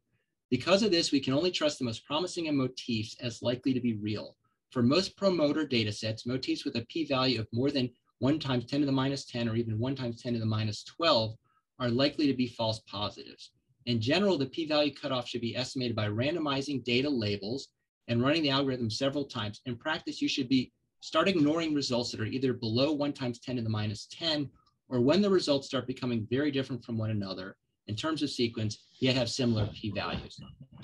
Because of this, we can only trust the most promising of motifs as likely to be real. For most promoter data sets, motifs with a p-value of more than 1 times 10 to the minus 10 or even 1 times 10 to the minus 12 are likely to be false positives. In general, the p-value cutoff should be estimated by randomizing data labels and running the algorithm several times. In practice, you should be start ignoring results that are either below 1 times 10 to the minus 10 or when the results start becoming very different from one another in terms of sequence, yet have similar p-values.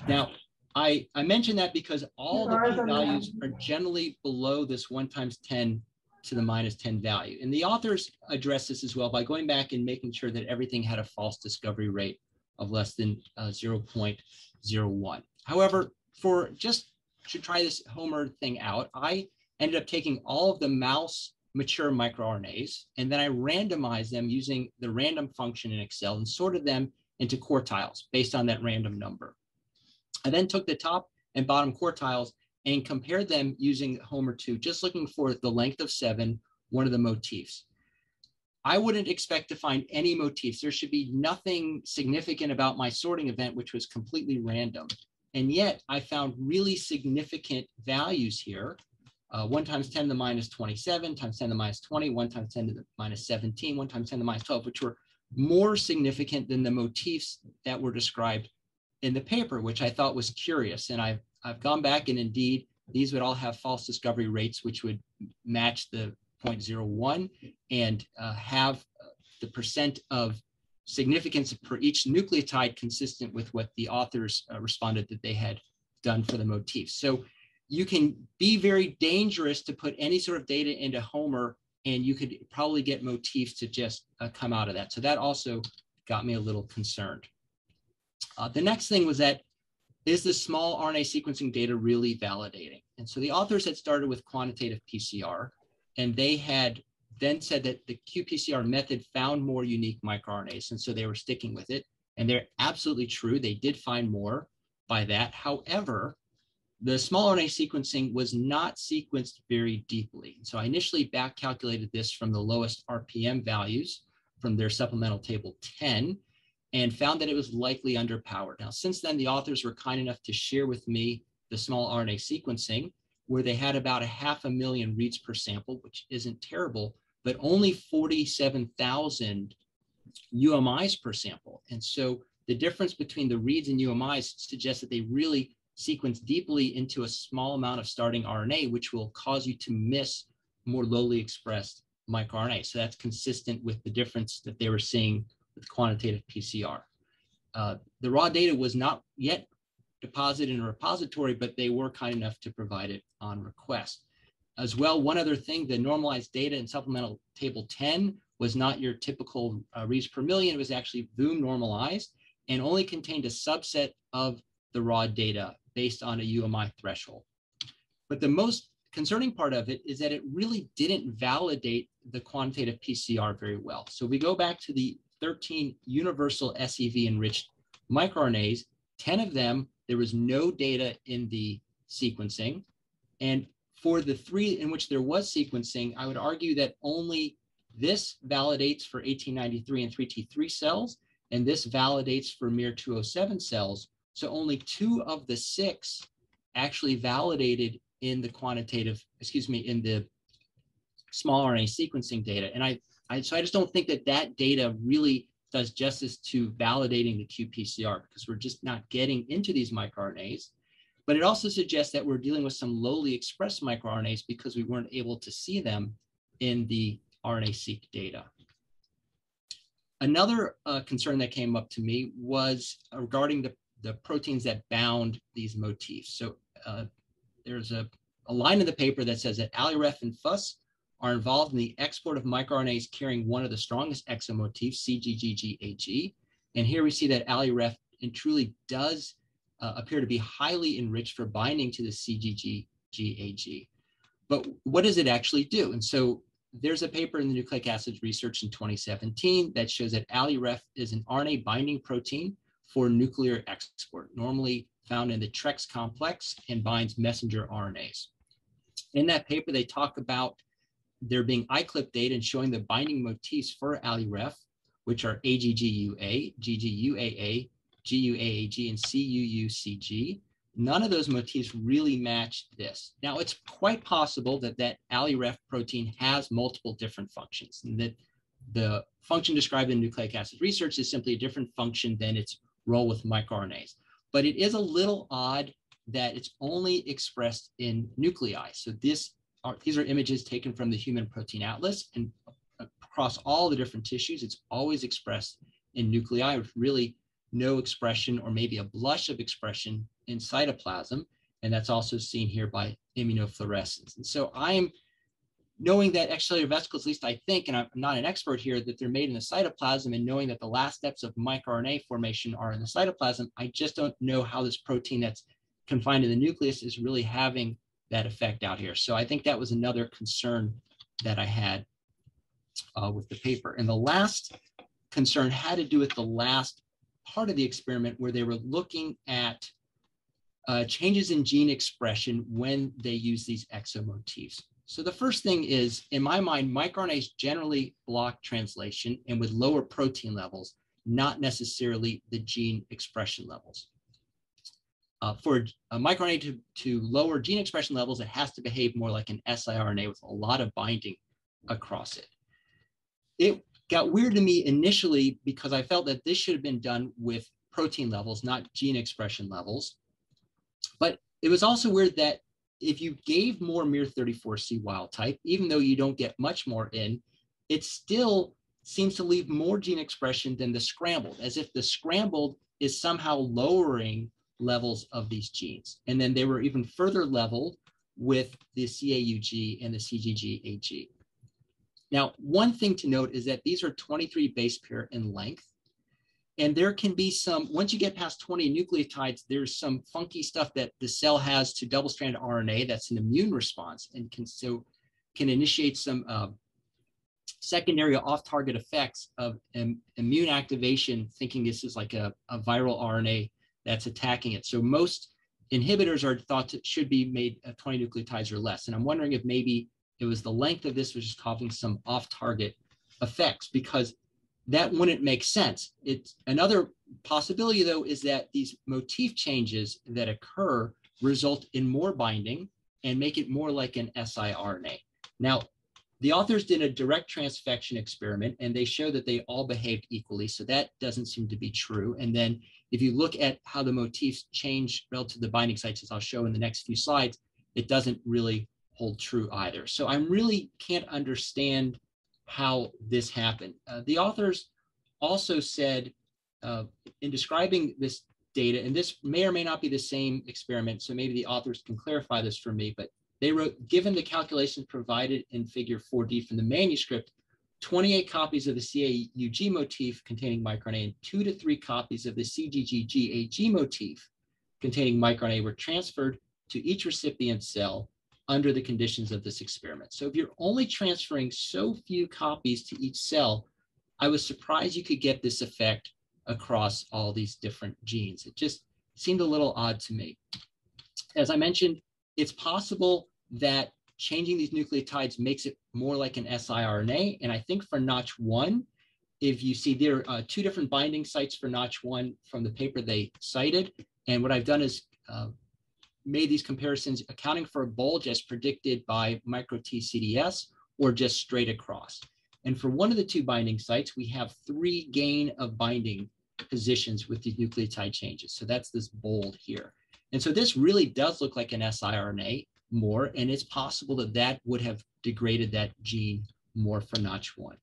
Now, I, I mention that because all the p-values are generally below this 1 times 10 to the minus 10 value. And the authors address this as well by going back and making sure that everything had a false discovery rate of less than uh, 0.01. However, for just to try this Homer thing out, I ended up taking all of the mouse mature microRNAs, and then I randomized them using the random function in Excel and sorted them into quartiles based on that random number. I then took the top and bottom quartiles and compared them using Homer 2, just looking for the length of seven, one of the motifs. I wouldn't expect to find any motifs. There should be nothing significant about my sorting event, which was completely random. And yet I found really significant values here uh, 1 times 10 to the minus 27, times 10 to the minus 20, 1 times 10 to the minus 17, 1 times 10 to the minus 12, which were more significant than the motifs that were described in the paper, which I thought was curious. And I've, I've gone back and indeed, these would all have false discovery rates, which would match the 0.01 and uh, have uh, the percent of significance for each nucleotide consistent with what the authors uh, responded that they had done for the motifs. So you can be very dangerous to put any sort of data into Homer, and you could probably get motifs to just uh, come out of that. So that also got me a little concerned. Uh, the next thing was that is the small RNA sequencing data really validating? And so the authors had started with quantitative PCR, and they had then said that the qPCR method found more unique microRNAs, and so they were sticking with it. And they're absolutely true. They did find more by that. However, the small RNA sequencing was not sequenced very deeply. So I initially back calculated this from the lowest RPM values from their supplemental table 10 and found that it was likely underpowered. Now, since then, the authors were kind enough to share with me the small RNA sequencing where they had about a half a million reads per sample, which isn't terrible, but only 47,000 UMIs per sample. And so the difference between the reads and UMIs suggests that they really sequence deeply into a small amount of starting RNA, which will cause you to miss more lowly expressed microRNA. So that's consistent with the difference that they were seeing with quantitative PCR. Uh, the raw data was not yet deposited in a repository, but they were kind enough to provide it on request. As well, one other thing, the normalized data in supplemental table 10 was not your typical uh, reads per million. It was actually VUM normalized and only contained a subset of the raw data based on a UMI threshold. But the most concerning part of it is that it really didn't validate the quantitative PCR very well. So we go back to the 13 universal SEV enriched microRNAs, 10 of them, there was no data in the sequencing. And for the three in which there was sequencing, I would argue that only this validates for 1893 and 3T3 cells, and this validates for MIR207 cells, so only two of the six actually validated in the quantitative, excuse me, in the small RNA sequencing data. And I, I so I just don't think that that data really does justice to validating the qPCR because we're just not getting into these microRNAs. But it also suggests that we're dealing with some lowly expressed microRNAs because we weren't able to see them in the RNA-seq data. Another uh, concern that came up to me was regarding the the proteins that bound these motifs. So uh, there's a, a line in the paper that says that ALYREF and FUS are involved in the export of microRNAs carrying one of the strongest exomotifs, CGGGAG. And here we see that ALYREF and truly does uh, appear to be highly enriched for binding to the CGGGAG. But what does it actually do? And so there's a paper in the Nucleic Acids Research in 2017 that shows that ALYREF is an RNA binding protein for nuclear export, normally found in the TREX complex and binds messenger RNAs. In that paper, they talk about there being iClip data and showing the binding motifs for ALYREF, which are AGGUA, GGUAA, GUAAG, and CUUCG. None of those motifs really match this. Now, it's quite possible that that ALYREF protein has multiple different functions, and that the function described in nucleic acid research is simply a different function than its role with microRNAs. But it is a little odd that it's only expressed in nuclei. So this are, these are images taken from the Human Protein Atlas, and uh, across all the different tissues, it's always expressed in nuclei with really no expression or maybe a blush of expression in cytoplasm. And that's also seen here by immunofluorescence. And so I'm knowing that extracellular vesicles, at least I think, and I'm not an expert here, that they're made in the cytoplasm and knowing that the last steps of microRNA formation are in the cytoplasm, I just don't know how this protein that's confined to the nucleus is really having that effect out here. So I think that was another concern that I had uh, with the paper. And the last concern had to do with the last part of the experiment where they were looking at uh, changes in gene expression when they use these exomotifs. So the first thing is, in my mind, microRNAs generally block translation and with lower protein levels, not necessarily the gene expression levels. Uh, for a microRNA to, to lower gene expression levels, it has to behave more like an siRNA with a lot of binding across it. It got weird to me initially because I felt that this should have been done with protein levels, not gene expression levels. But it was also weird that if you gave more MIR34C wild type, even though you don't get much more in, it still seems to leave more gene expression than the scrambled, as if the scrambled is somehow lowering levels of these genes. And then they were even further leveled with the CAUG and the CGGAG. Now, one thing to note is that these are 23 base pair in length. And there can be some, once you get past 20 nucleotides, there's some funky stuff that the cell has to double stranded RNA that's an immune response and can so can initiate some uh, secondary off target effects of um, immune activation, thinking this is like a, a viral RNA that's attacking it. So most inhibitors are thought to should be made of 20 nucleotides or less. And I'm wondering if maybe it was the length of this which is causing some off-target effects because that wouldn't make sense. It's another possibility though is that these motif changes that occur result in more binding and make it more like an siRNA. Now, the authors did a direct transfection experiment and they show that they all behaved equally. So that doesn't seem to be true. And then if you look at how the motifs change relative to the binding sites, as I'll show in the next few slides, it doesn't really hold true either. So I really can't understand how this happened. Uh, the authors also said uh, in describing this data, and this may or may not be the same experiment, so maybe the authors can clarify this for me, but they wrote, given the calculations provided in figure 4D from the manuscript, 28 copies of the CAUG motif containing microRNA and two to three copies of the CGGGAG motif containing microRNA were transferred to each recipient cell under the conditions of this experiment. So if you're only transferring so few copies to each cell, I was surprised you could get this effect across all these different genes. It just seemed a little odd to me. As I mentioned, it's possible that changing these nucleotides makes it more like an siRNA. And I think for Notch1, if you see there are uh, two different binding sites for Notch1 from the paper they cited. And what I've done is uh, made these comparisons accounting for a bulge as predicted by microT-CDS or just straight across. And for one of the two binding sites, we have three gain of binding positions with these nucleotide changes. So that's this bold here. And so this really does look like an siRNA more, and it's possible that that would have degraded that gene more for Notch1.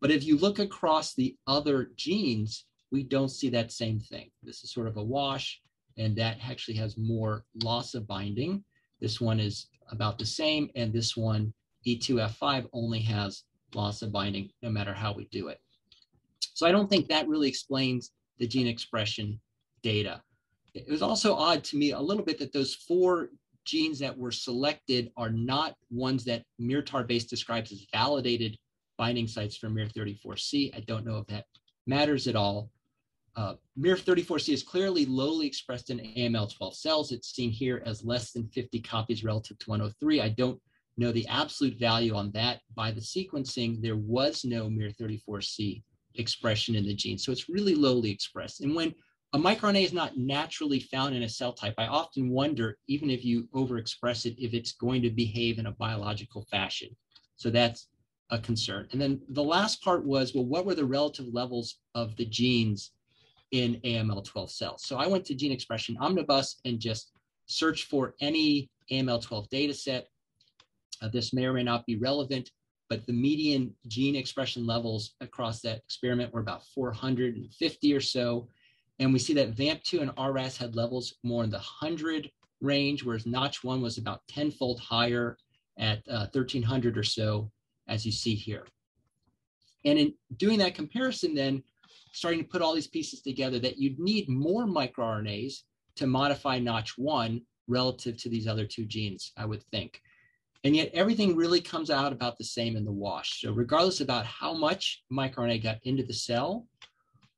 But if you look across the other genes, we don't see that same thing. This is sort of a wash and that actually has more loss of binding. This one is about the same, and this one, E2F5, only has loss of binding no matter how we do it. So I don't think that really explains the gene expression data. It was also odd to me a little bit that those four genes that were selected are not ones that miRTarBase describes as validated binding sites for MIR34C. I don't know if that matters at all. Uh, MIR34C is clearly lowly expressed in AML12 cells. It's seen here as less than 50 copies relative to 103. I don't know the absolute value on that by the sequencing, there was no miR34C expression in the gene. So it's really lowly expressed. And when a microRNA is not naturally found in a cell type, I often wonder, even if you overexpress it, if it's going to behave in a biological fashion. So that's a concern. And then the last part was, well, what were the relative levels of the genes in AML12 cells? So I went to Gene Expression Omnibus and just searched for any AML12 data set. Uh, this may or may not be relevant, but the median gene expression levels across that experiment were about 450 or so. And we see that VAMP2 and RAS had levels more in the 100 range, whereas Notch1 was about tenfold higher at uh, 1300 or so, as you see here. And in doing that comparison, then starting to put all these pieces together, that you'd need more microRNAs to modify Notch1 relative to these other two genes, I would think. And yet everything really comes out about the same in the wash. So regardless about how much microRNA got into the cell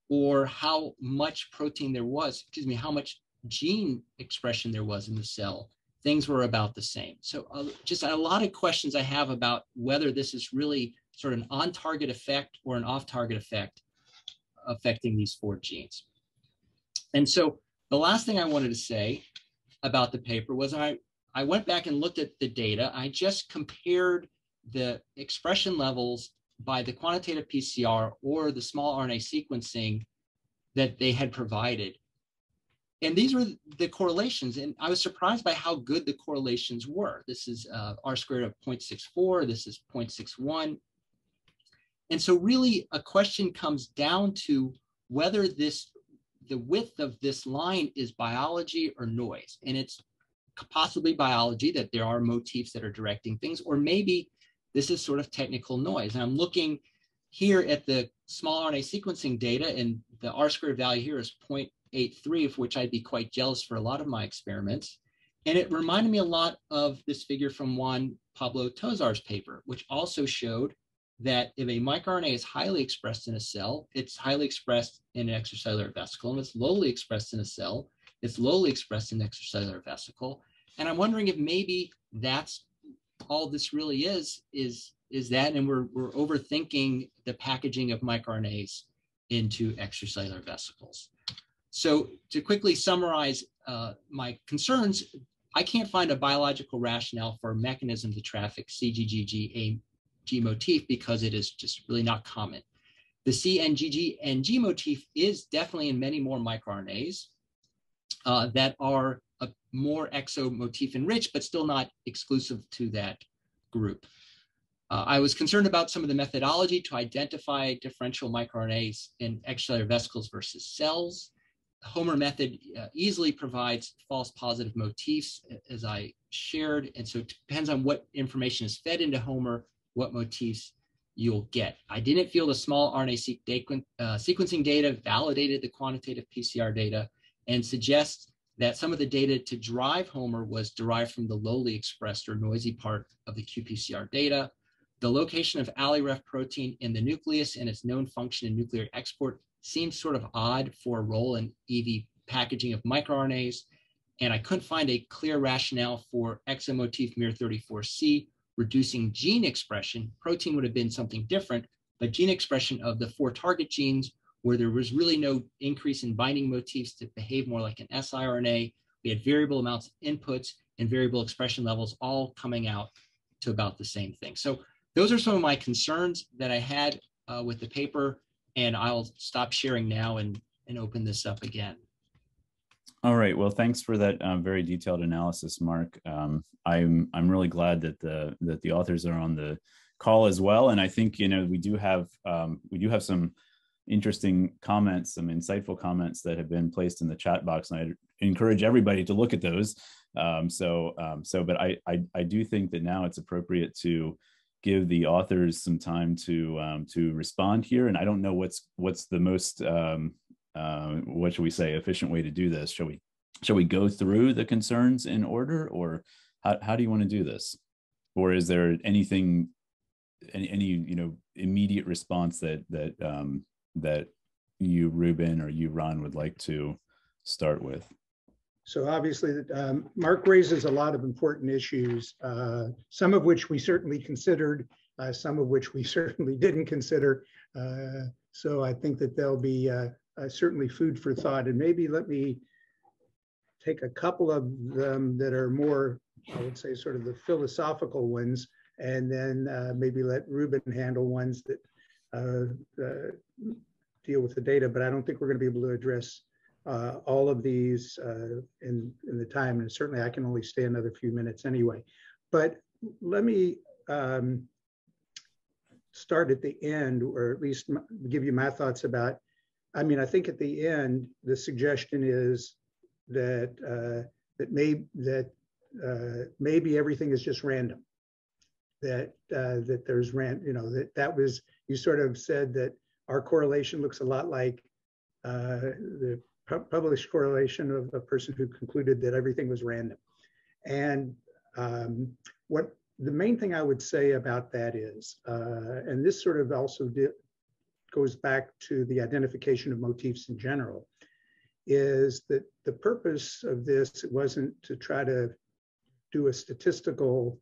or how much protein there was, excuse me, how much gene expression there was in the cell, things were about the same. So uh, just a lot of questions I have about whether this is really sort of an on-target effect or an off-target effect affecting these four genes. And so the last thing I wanted to say about the paper was I, I went back and looked at the data. I just compared the expression levels by the quantitative PCR or the small RNA sequencing that they had provided. And these were the correlations. And I was surprised by how good the correlations were. This is uh, R squared of 0.64. This is 0.61. And so really a question comes down to whether this the width of this line is biology or noise. And it's possibly biology that there are motifs that are directing things, or maybe this is sort of technical noise. And I'm looking here at the small RNA sequencing data, and the R squared value here is 0.83, of which I'd be quite jealous for a lot of my experiments. And it reminded me a lot of this figure from Juan Pablo Tosar's paper, which also showed that if a microRNA is highly expressed in a cell, it's highly expressed in an extracellular vesicle, and it's lowly expressed in a cell, it's lowly expressed in an extracellular vesicle. And I'm wondering if maybe that's all this really is, is, is that, and we're, we're overthinking the packaging of microRNAs into extracellular vesicles. So to quickly summarize uh, my concerns, I can't find a biological rationale for a mechanism to traffic CGGG G motif because it is just really not common. The CNGG and G motif is definitely in many more microRNAs uh, that are a more exo motif enriched, but still not exclusive to that group. Uh, I was concerned about some of the methodology to identify differential microRNAs in extracellular vesicles versus cells. The Homer method uh, easily provides false positive motifs, as I shared, and so it depends on what information is fed into Homer what motifs you'll get. I didn't feel the small RNA uh, sequencing data validated the quantitative PCR data and suggests that some of the data to drive Homer was derived from the lowly expressed or noisy part of the qPCR data. The location of ALYREF protein in the nucleus and its known function in nuclear export seems sort of odd for a role in EV packaging of microRNAs. And I couldn't find a clear rationale for exomotif miR34C reducing gene expression, protein would have been something different, but gene expression of the four target genes where there was really no increase in binding motifs to behave more like an siRNA. We had variable amounts of inputs and variable expression levels all coming out to about the same thing. So those are some of my concerns that I had uh, with the paper, and I'll stop sharing now and, and open this up again. All right. Well, thanks for that um, very detailed analysis, Marc. Um, I'm I'm really glad that the that the authors are on the call as well, and I think you know we do have um, we do have some interesting comments, some insightful comments that have been placed in the chat box, and I encourage everybody to look at those. Um, so um, so, but I, I I do think that now it's appropriate to give the authors some time to um, to respond here, and I don't know what's what's the most um, uh, what should we say? Efficient way to do this? Shall we shall we go through the concerns in order or how, how do you want to do this? Or is there anything any, any you know immediate response that that um, that you Ruben or you Ron would like to start with? So obviously, um, Marc raises a lot of important issues, uh, some of which we certainly considered, uh, some of which we certainly didn't consider. Uh, so I think that there'll be uh, uh, certainly food for thought. And maybe let me take a couple of them that are more, I would say, sort of the philosophical ones, and then uh, maybe let Ruben handle ones that deal with the data. But I don't think we're going to be able to address uh, all of these uh, in, in the time, and certainly I can only stay another few minutes anyway. But let me um, start at the end, or at least give you my thoughts about. I mean, I think at the end, the suggestion is that uh, that may that uh, maybe everything is just random. That uh, that there's ran, you know, that that was you sort of said that our correlation looks a lot like uh, the published correlation of a person who concluded that everything was random. And um, what the main thing I would say about that is, uh, and this sort of also goes back to the identification of motifs in general, is that the purpose of this wasn't to try to do a statistical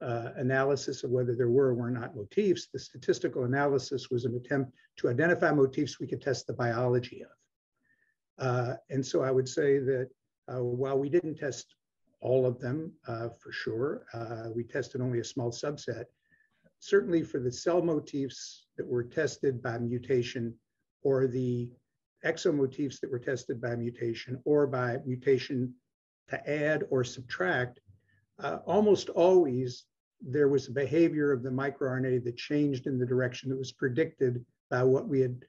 uh, analysis of whether there were or were not motifs. The statistical analysis was an attempt to identify motifs we could test the biology of. Uh, and so I would say that uh, while we didn't test all of them uh, for sure, uh, we tested only a small subset. Certainly for the cell motifs that were tested by mutation or the exomotifs that were tested by mutation or by mutation to add or subtract, uh, almost always there was a behavior of the microRNA that changed in the direction that was predicted by what we had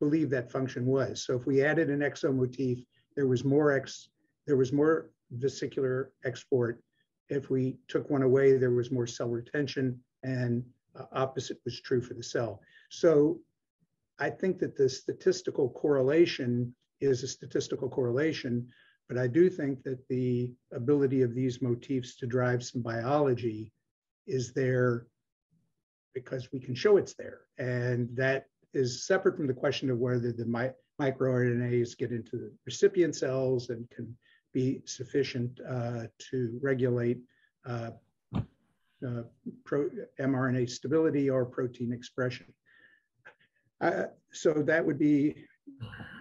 believed that function was. So if we added an exomotif, there was more X, there was more vesicular export. If we took one away, there was more cell retention and uh, opposite was true for the cell. So I think that the statistical correlation is a statistical correlation, but I do think that the ability of these motifs to drive some biology is there because we can show it's there. And that is separate from the question of whether the mi microRNAs get into the recipient cells and can be sufficient uh, to regulate uh, uh, mRNA stability or protein expression. Uh, so that would be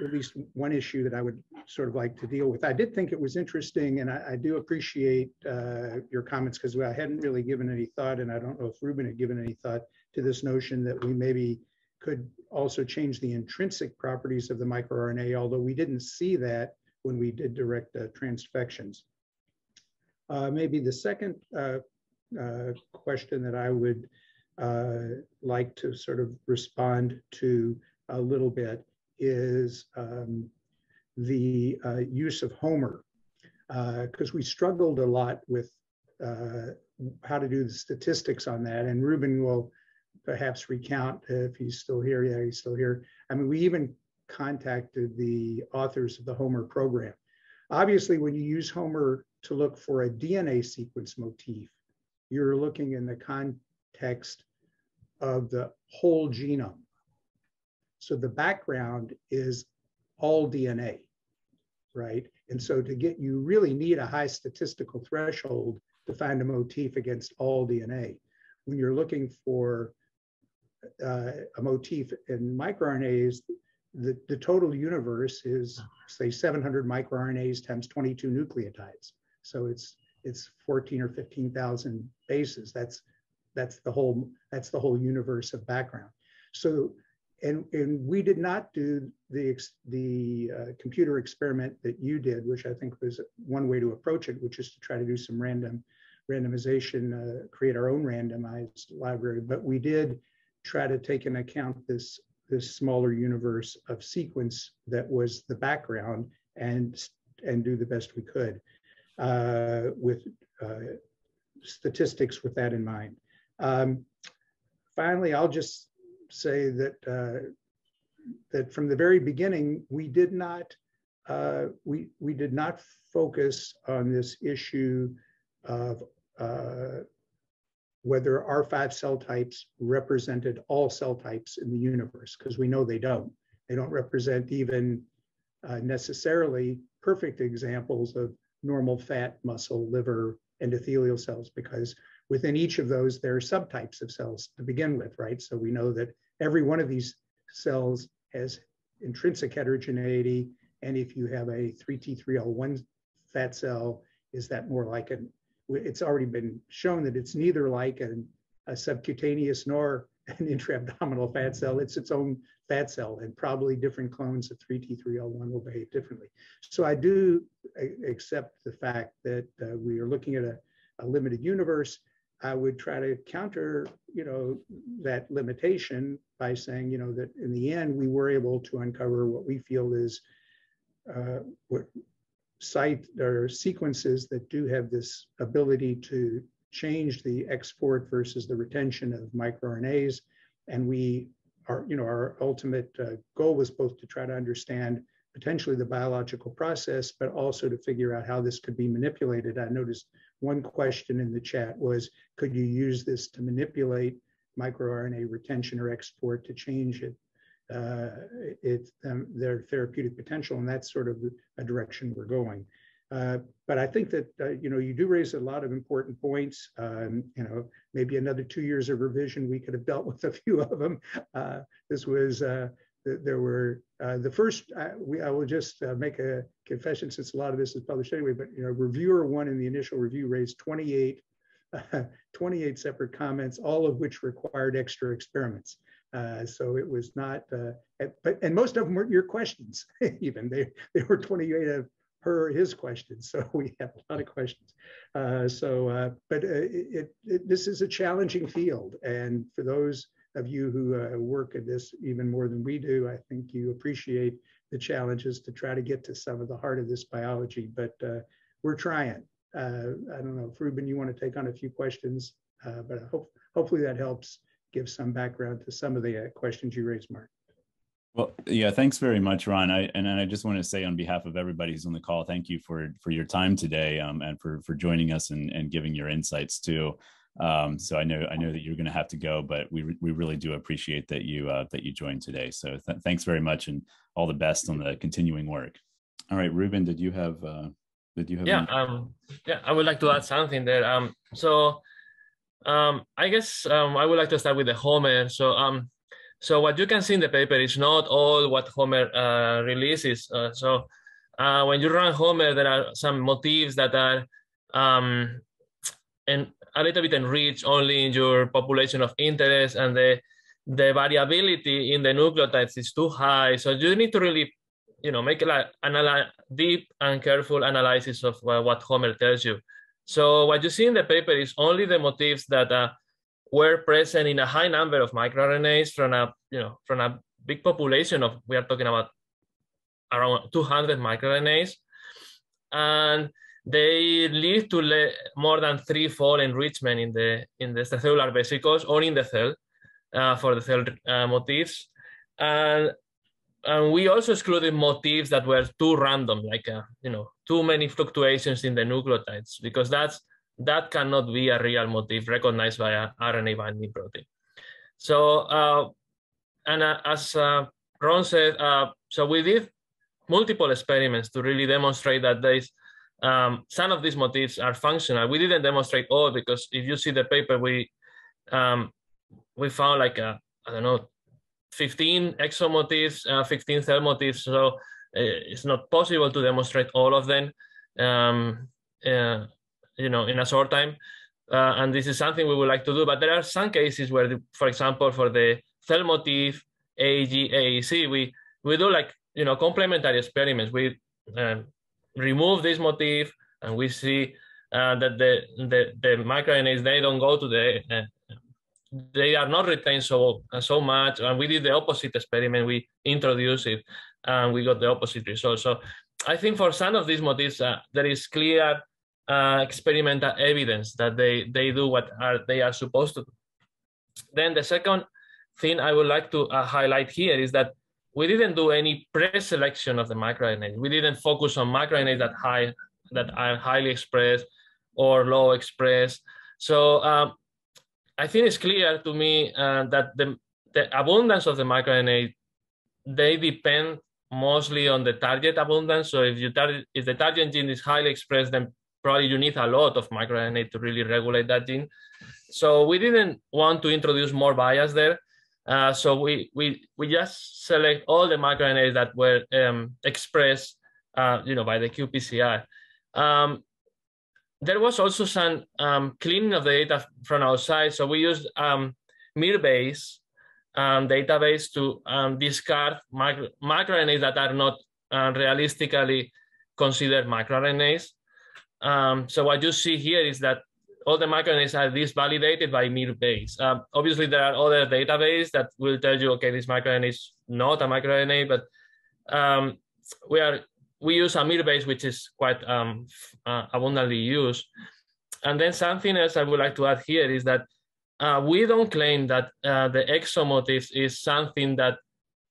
at least one issue that I would sort of like to deal with. I did think it was interesting, and I, I do appreciate uh, your comments because I hadn't really given any thought, and I don't know if Ruben had given any thought to this notion that we maybe could also change the intrinsic properties of the microRNA, although we didn't see that when we did direct uh, transfections. Uh, maybe the second uh, uh question that I would uh, like to sort of respond to a little bit is um, the uh, use of Homer, because we struggled a lot with how to do the statistics on that, and Ruben will perhaps recount if he's still here. Yeah, he's still here. I mean, we even contacted the authors of the Homer program. Obviously, when you use Homer to look for a DNA sequence motif, you're looking in the context of the whole genome. So the background is all DNA, right? And so to get, you really need a high statistical threshold to find a motif against all DNA. When you're looking for uh, a motif in microRNAs, the, the total universe is say 700 microRNAs times 22 nucleotides. So it's it's 14 or 15,000 bases. That's that's the whole that's the whole universe of background. So and and we did not do the the uh, computer experiment that you did, which I think was one way to approach it, which is to try to do some random randomization, uh, create our own randomized library. But we did try to take into account this, this smaller universe of sequence that was the background and, and do the best we could uh, with uh, statistics with that in mind. Um, finally, I'll just say that uh, that from the very beginning, we did not uh, we we did not focus on this issue of uh, whether our five cell types represented all cell types in the universe, because we know they don't. They don't represent even uh, necessarily perfect examples of, normal fat, muscle, liver, endothelial cells, because within each of those, there are subtypes of cells to begin with, right? So we know that every one of these cells has intrinsic heterogeneity. And if you have a 3T3L1 fat cell, is that more like an, it's already been shown that it's neither like an, a subcutaneous nor an intra-abdominal fat cell. It's its own fat cell, and probably different clones of 3T3L1 will behave differently. So I do accept the fact that uh, we are looking at a, a, limited universe. I would try to counter, you know, that limitation by saying, you know, that in the end we were able to uncover what we feel is uh, what site or sequences that do have this ability to change the export versus the retention of microRNAs. And we are, you know, our ultimate uh, goal was both to try to understand potentially the biological process, but also to figure out how this could be manipulated. I noticed one question in the chat was, could you use this to manipulate microRNA retention or export to change it? Uh, it um, their therapeutic potential, and that's sort of a direction we're going. Uh, but I think that uh, you know you do raise a lot of important points. Um, you know, maybe another two years of revision, we could have dealt with a few of them. Uh, this was uh, there were uh, the first. we I will just make a confession since a lot of this is published anyway. But you know, reviewer one in the initial review raised 28, 28 separate comments, all of which required extra experiments. so it was not, but and most of them were your questions. Even they they were 28 of her his questions. So we have a lot of questions. Uh, so, uh, but uh, it, it, this is a challenging field, and for those of you who uh, work at this even more than we do, I think you appreciate the challenges to try to get to some of the heart of this biology. But uh, we're trying. Uh, I don't know if Ruben, you want to take on a few questions, but hope hopefully that helps give some background to some of the questions you raised, Mark. Well, yeah, thanks very much, Ron. I, and I just want to say on behalf of everybody who's on the call, thank you for for your time today um, and for for joining us and, and giving your insights too. Um, so I know I know that you're going to have to go, but we we really do appreciate that you uh, that you joined today. So th- thanks very much, and all the best on the continuing work. All right, Ruben, did you have uh, did you have? Yeah, um, yeah, I would like to add something there. Um, so um, I guess um, I would like to start with the Homer. So um, so what you can see in the paper is not all what Homer uh, releases. Uh, so uh, when you run Homer, there are some motifs that are um, and a little bit enriched only in your population of interest, and the the variability in the nucleotides is too high. So you need to really, you know, make a like, analy- deep and careful analysis of uh, what Homer tells you. So what you see in the paper is only the motifs that uh, were present in a high number of microRNAs from a you know from a big population of we are talking about around 200 microRNAs, and they lead to more than threefold enrichment in the in the cellular vesicles or in the cell uh, for the cell uh, motifs, and and we also excluded motifs that were too random, like uh, you know too many fluctuations in the nucleotides, because that's that cannot be a real motif recognized by an RNA binding protein. So, uh, and uh, as uh, Ron said, uh, so we did multiple experiments to really demonstrate that there is um, some of these motifs are functional. We didn't demonstrate all because if you see the paper, we um, we found like a, I don't know, 15 exomotifs, uh, 15 cell motifs. So uh, it's not possible to demonstrate all of them. Um, uh, you know, in a short time. Uh, and this is something we would like to do. But there are some cases where, the, for example, for the cell motif AG, AEC, we, we do like, you know, complementary experiments. We um, remove this motif and we see uh, that the, the, the microRNAs, they don't go to the, uh, they are not retained so, uh, so much. And we did the opposite experiment. We introduced it and we got the opposite result. So I think for some of these motifs, uh, there is clear uh, experimental evidence that they, they do what are, they are supposed to do. Then the second thing I would like to uh, highlight here is that we didn't do any pre-selection of the microRNA. We didn't focus on microRNAs that high that are highly expressed or low expressed. So um, I think it's clear to me uh, that the, the abundance of the microRNA they depend mostly on the target abundance. So if you target, if the target gene is highly expressed, then probably you need a lot of microRNA to really regulate that gene. So we didn't want to introduce more bias there. Uh, so we, we, we just select all the microRNAs that were um, expressed, uh, you know, by the qPCR. Um, there was also some um, cleaning of the data from outside. So we used um, miRBase um, database to um, discard micro, microRNAs that are not uh, realistically considered microRNAs. Um, so what you see here is that all the microRNAs are disvalidated by miRBase. Um, obviously, there are other databases that will tell you, okay, this microRNA is not a microRNA, but um, we are we use a miRBase, which is quite um, uh, abundantly used. And then something else I would like to add here is that uh, we don't claim that uh, the exomotifs is something that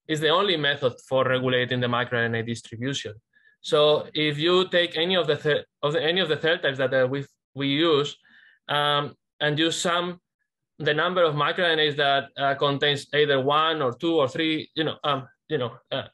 is the only method for regulating the microRNA distribution. So if you take any of the, of the any of the cell types that uh, we we use, um, and you sum the number of microRNAs that uh, contains either one or two or three, you know, um, you know, uh,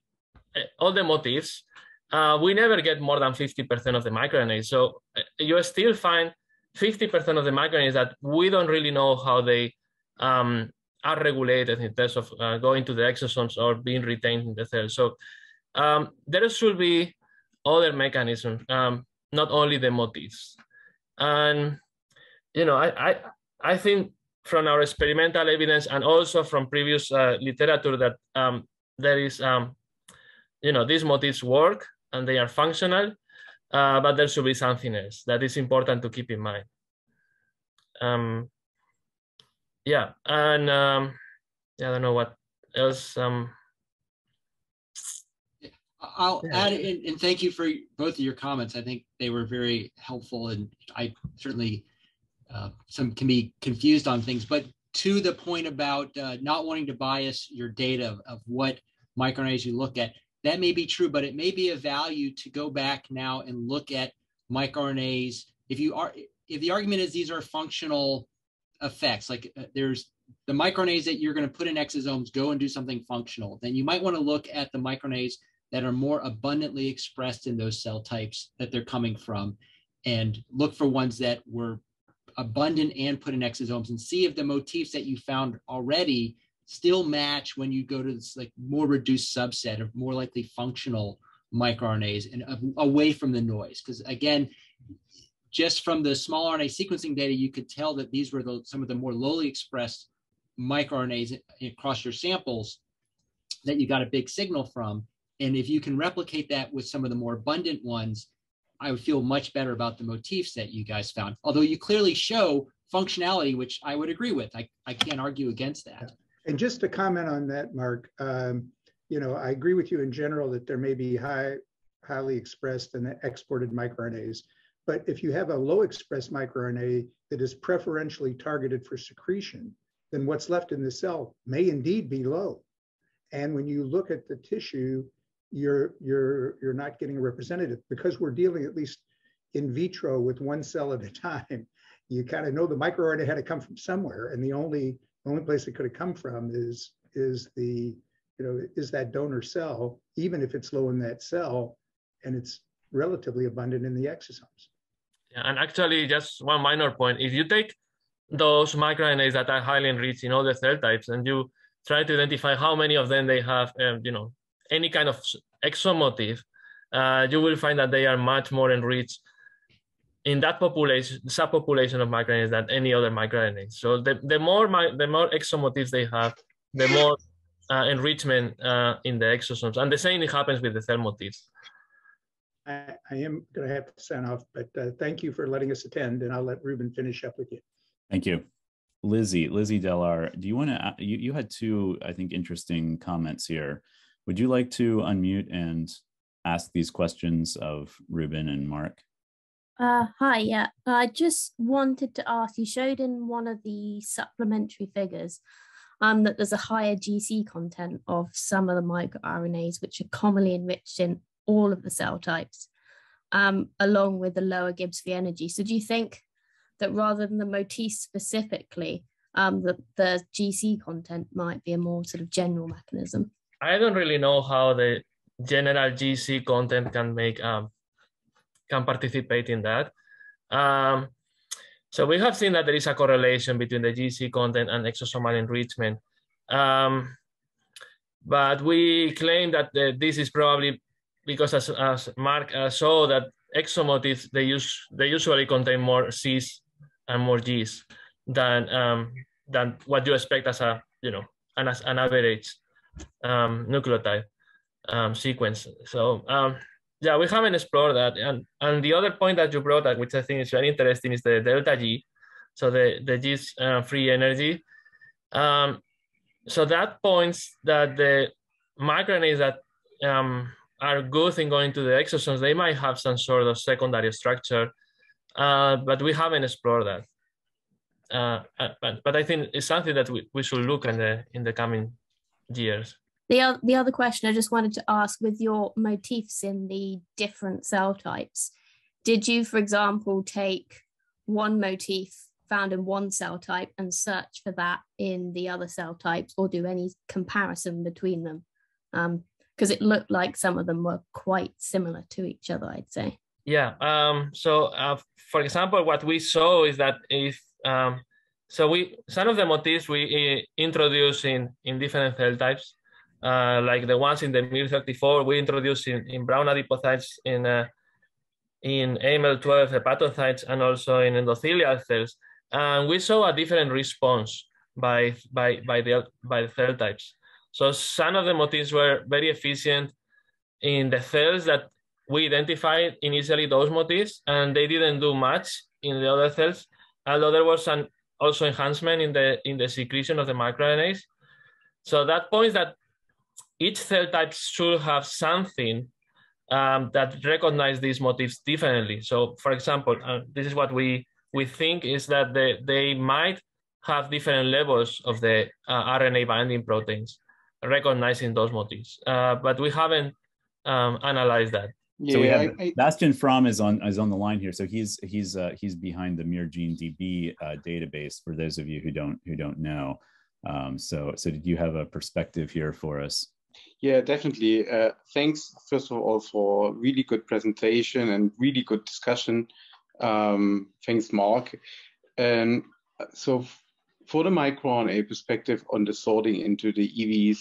all the motifs, uh, we never get more than 50% of the microRNAs. So uh, you still find 50% of the microRNAs that we don't really know how they um, are regulated in terms of uh, going to the exosomes or being retained in the cell. So um, there should be other mechanisms, um, not only the motifs. And, you know, I, I, I think from our experimental evidence and also from previous uh, literature that um, there is, um, you know, these motifs work and they are functional, uh, but there should be something else that is important to keep in mind. Um, yeah, and um, I don't know what else. Um, I'll yeah. add in, and thank you for both of your comments. I think they were very helpful, and I certainly uh, some can be confused on things. But to the point about uh, not wanting to bias your data of, of what microRNAs you look at, that may be true, but it may be of value to go back now and look at microRNAs. If you are, if the argument is these are functional effects, like uh, there's the microRNAs that you're going to put in exosomes go and do something functional, then you might want to look at the microRNAs that are more abundantly expressed in those cell types that they're coming from and look for ones that were abundant and put in exosomes and see if the motifs that you found already still match when you go to this like more reduced subset of more likely functional microRNAs and away from the noise. Because again, just from the small RNA sequencing data, you could tell that these were the, some of the more lowly expressed microRNAs across your samples that you got a big signal from. And if you can replicate that with some of the more abundant ones, I would feel much better about the motifs that you guys found. Although you clearly show functionality, which I would agree with. I, I can't argue against that. And just to comment on that, Mark, um, you know, I agree with you in general that there may be high, highly expressed and exported microRNAs. But if you have a low expressed microRNA that is preferentially targeted for secretion, then what's left in the cell may indeed be low. And when you look at the tissue, you're you're you're not getting a representative because we're dealing at least in vitro with one cell at a time. You kind of know the microRNA had to come from somewhere, and the only only place it could have come from is is the you know is that donor cell, even if it's low in that cell, and it's relatively abundant in the exosomes. Yeah, and actually, just one minor point: if you take those microRNAs that are highly enriched in all the cell types, and you try to identify how many of them they have, um, you know, any kind of exomotif, uh, you will find that they are much more enriched in that population, subpopulation of microRNAs than any other microRNA. So the, the more the more exomotifs they have, the more uh, enrichment uh, in the exosomes. And the same happens with the cell motifs. I, I am going to have to sign off, but uh, thank you for letting us attend, and I'll let Ruben finish up with you. Thank you. Lizzie, Lizzie Delar, do you want to, you, you had two, I think, interesting comments here. Would you like to unmute and ask these questions of Ruben and Mark? Uh, hi, yeah. I just wanted to ask, you showed in one of the supplementary figures um, that there's a higher GC content of some of the microRNAs, which are commonly enriched in all of the cell types, um, along with the lower Gibbs free energy. So do you think that rather than the motif specifically, um, the, the GC content might be a more sort of general mechanism? I don't really know how the general GC content can make um, can participate in that. Um, so we have seen that there is a correlation between the GC content and exosomal enrichment. Um, but we claim that the, this is probably because as, as Mark uh, saw that exomotifs, they, use, they usually contain more Cs and more Gs than, um, than what you expect as a, you know, an, as an average um, nucleotide um, sequence. So um, yeah, we haven't explored that. And, and the other point that you brought up, which I think is very interesting, is the delta G. So the, the G's uh, free energy. Um, so that points that the microRNAs that um, are good in going to the exosomes, they might have some sort of secondary structure, uh, but we haven't explored that. Uh, but, but I think it's something that we, we should look in the in the coming years. The, the other question I just wanted to ask with your motifs in the different cell types, did you, for example, take one motif found in one cell type and search for that in the other cell types or do any comparison between them? Because um, it looked like some of them were quite similar to each other, I'd say. Yeah. Um, so, uh, for example, what we saw is that if um, so we some of the motifs we uh, introduce in in different cell types uh, like the ones in the MIR34, we introduce in, in brown adipocytes, in uh, in AML12 hepatocytes, and also in endothelial cells. And we saw a different response by, by, by, the, by the cell types. So some of the motifs were very efficient in the cells that we identified initially those motifs, and they didn't do much in the other cells. Although there was an also enhancement in the in the secretion of the microRNAs. So that points that each cell type should have something um, that recognize these motifs differently. So, for example, uh, this is what we we think is that they, they might have different levels of the uh, RNA binding proteins recognizing those motifs, uh, but we haven't um, analyzed that. Yeah, so we have I, I, Bastian Fromm is on is on the line here. So he's he's uh, he's behind the MirGeneDB uh, database. For those of you who don't who don't know, um, so so did you have a perspective here for us? Yeah, definitely. Uh, thanks, first of all, for really good presentation and really good discussion. Um, thanks, Mark. And so for the microRNA perspective on the sorting into the EVs,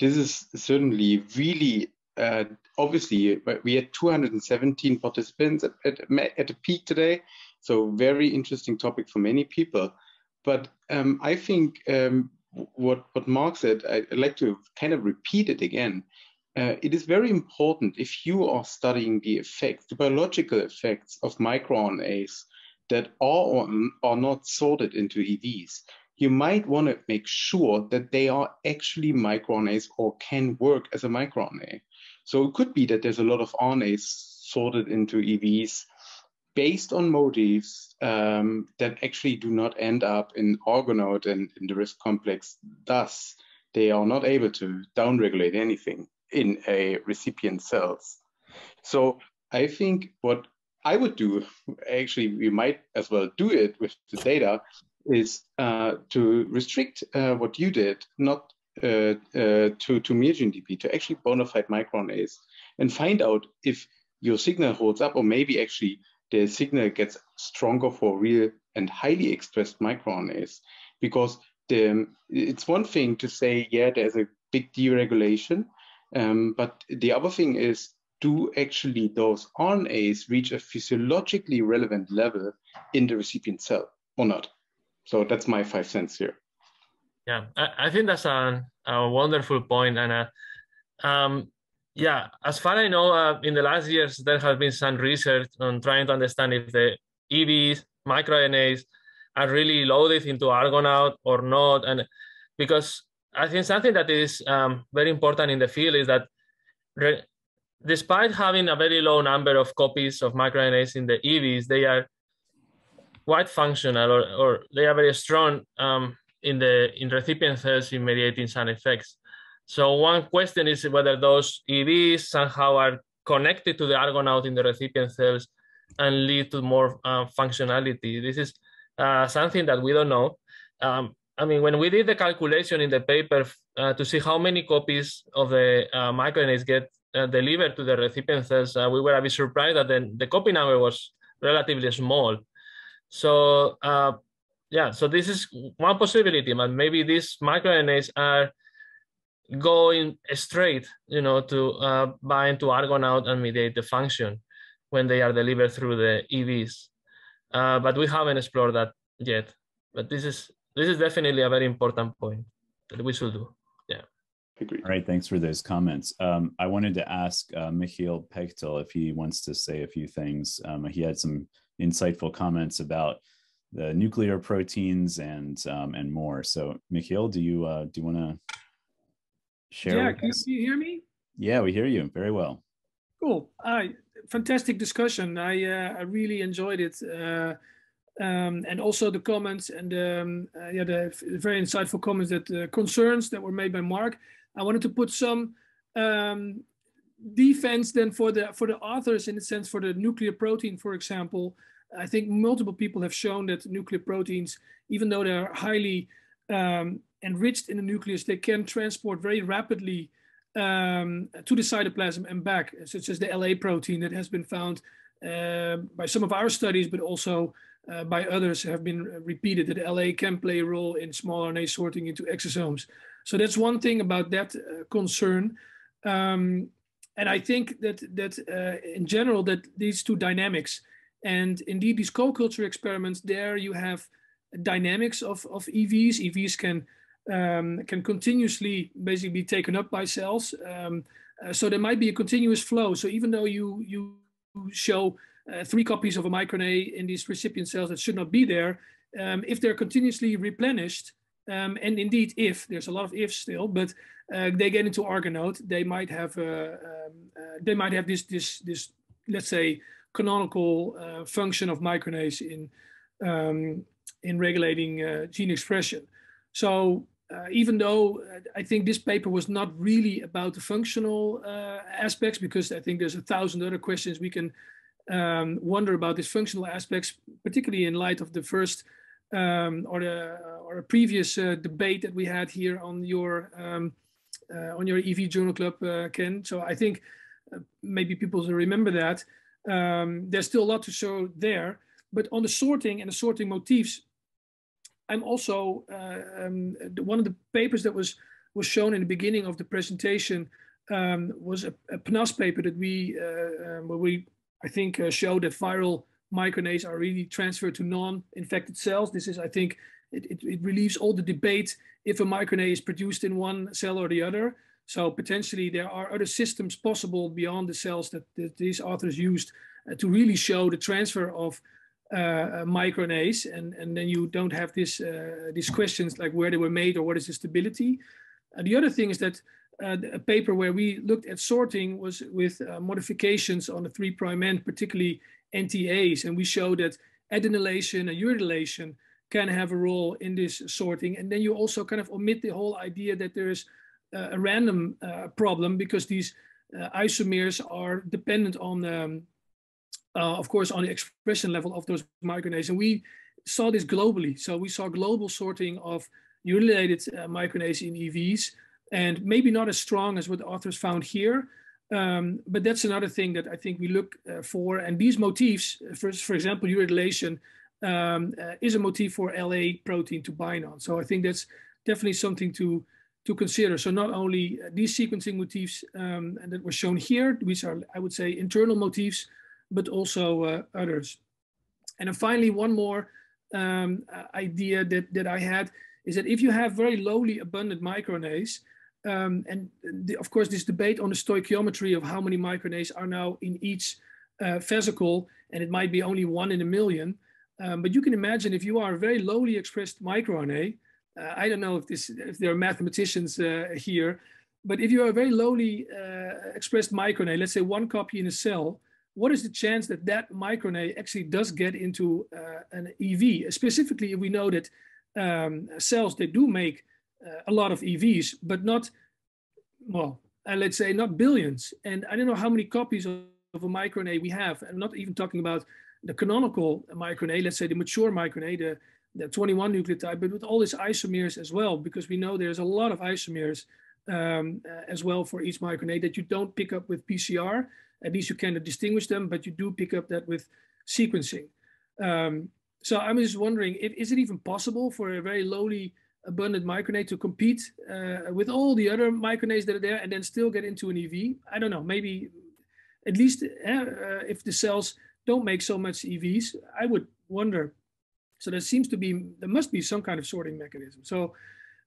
this is certainly really, uh, obviously, we had 217 participants at, at, at the peak today. So very interesting topic for many people. But um, I think um, what, what Mark said, I, would like to kind of repeat it again. Uh, it is very important if you are studying the effects, the biological effects of microRNAs that are or are not sorted into EVs, you might want to make sure that they are actually microRNAs or can work as a microRNA. So it could be that there's a lot of RNAs sorted into EVs based on motifs um, that actually do not end up in Argonaute and in the RISC complex. Thus, they are not able to downregulate anything in a recipient cells. So I think what I would do, actually, we might as well do it with the data, is uh, to restrict uh, what you did, not uh, uh to, to MirGeneDB, to actually bona fide microRNAs and find out if your signal holds up or maybe actually the signal gets stronger for real and highly expressed microRNAs because the, it's one thing to say, yeah, there's a big deregulation, um, but the other thing is, do actually those RNAs reach a physiologically relevant level in the recipient cell or not? So that's my five cents here. Yeah, I, I think that's a, a wonderful point, and uh, um, yeah, as far as I know, uh, in the last years, there has been some research on trying to understand if the EVs, microRNAs, are really loaded into Argonaute or not. And because I think something that is um, very important in the field is that re- despite having a very low number of copies of microRNAs in the EVs, they are quite functional or, or they are very strong um, in the in recipient cells in mediating some effects. So one question is whether those EVs somehow are connected to the Argonaute in the recipient cells and lead to more uh, functionality. This is uh, something that we don't know. Um, I mean, when we did the calculation in the paper uh, to see how many copies of the uh, microRNAs get uh, delivered to the recipient cells, uh, we were a bit surprised that the, the copy number was relatively small. So uh, yeah, so this is one possibility, but maybe these microRNAs are going straight, you know, to uh, bind to Argonaute and mediate the function when they are delivered through the EVs. Uh, but we haven't explored that yet. But this is this is definitely a very important point that we should do. Yeah. Agreed. All right, thanks for those comments. Um, I wanted to ask uh, Michiel Pegtel if he wants to say a few things. Um, he had some insightful comments about the nuclear proteins and um, and more. So, Michiel, do you uh, do you want to share? Yeah, can you hear me? Yeah, we hear you very well. Cool. Uh, fantastic discussion. I uh, I really enjoyed it. Uh, um, and also the comments and um, uh, yeah, the very insightful comments that uh, concerns that were made by Mark. I wanted to put some um, defense then for the for the authors in the sense for the nuclear protein, for example. I think multiple people have shown that nuclear proteins, even though they're highly um, enriched in the nucleus, they can transport very rapidly um, to the cytoplasm and back, such as the LA protein that has been found uh, by some of our studies, but also uh, by others have been repeated that LA can play a role in small RNA sorting into exosomes. So that's one thing about that uh, concern. Um, and I think that that uh, in general that these two dynamics, and indeed these co-culture experiments, there you have dynamics of, of EVs. EVs can um, can continuously basically be taken up by cells. Um, uh, so there might be a continuous flow. So even though you you show uh, three copies of a microRNA in these recipient cells that should not be there, um, if they're continuously replenished, um, and indeed if, there's a lot of ifs still, but uh, they get into Argonaute, they might have uh, um, uh, they might have this this this let's say canonical uh, function of microRNAs in um, in regulating uh, gene expression. So uh, even though I think this paper was not really about the functional uh, aspects, because I think there's a thousand other questions we can um, wonder about these functional aspects, particularly in light of the first um, or the or a previous uh, debate that we had here on your um, uh, on your EV Journal Club, uh, Ken. So I think uh, maybe people will remember that. Um, there's still a lot to show there, but on the sorting and the sorting motifs, I'm also uh, um, one of the papers that was was shown in the beginning of the presentation um, was a, a PNAS paper that we uh, um, where we I think, uh, show that viral microRNAs are really transferred to non-infected cells. This is, I think, it, it, it, relieves all the debate if a microRNA is produced in one cell or the other. So potentially there are other systems possible beyond the cells that, that these authors used uh, to really show the transfer of uh, uh microRNAs, and, and then you don't have this, uh, these questions like where they were made or what is the stability. the other thing is that uh, a paper where we looked at sorting was with uh, modifications on the three prime end, particularly NTAs, and we showed that adenylation and uridylation can have a role in this sorting. And then you also kind of omit the whole idea that there is uh, a random uh, problem because these uh, isomers are dependent on, um, uh, of course, on the expression level of those microRNAs. And we saw this globally. So we saw global sorting of urylated microRNAs in EVs and maybe not as strong as what the authors found here. Um, but that's another thing that I think we look uh, for. And these motifs, for, for example, uridylation um, uh, is a motif for LA protein to bind on. So I think that's definitely something to to consider. So not only uh, these sequencing motifs um, that were shown here, which are, I would say, internal motifs, but also uh, others. And then finally, one more um, uh, idea that, that I had is that if you have very lowly abundant microRNAs, um, and the, of course, this debate on the stoichiometry of how many microRNAs are now in each uh, vesicle, and it might be only one in a million. Um, but you can imagine if you are a very lowly expressed microRNA, uh, I don't know if this if there are mathematicians uh, here, but if you are a very lowly uh, expressed microRNA, let's say one copy in a cell, what is the chance that that microRNA actually does get into uh, an EV? Specifically, if we know that um, cells they do make a lot of EVs, but not, well, uh, let's say not billions. And I don't know how many copies of, of a microRNA we have. I'm not even talking about the canonical microRNA, let's say the mature microRNA, the, the 21 nucleotide, but with all these isomers as well, because we know there's a lot of isomers um, uh, as well for each microRNA that you don't pick up with PCR. At least you can distinguish them, but you do pick up that with sequencing. Um, so I'm just wondering, if, is it even possible for a very lowly abundant microRNA to compete uh, with all the other microRNAs that are there and then still get into an EV? I don't know, maybe at least uh, if the cells don't make so much EVs, I would wonder. So there seems to be, there must be some kind of sorting mechanism. So,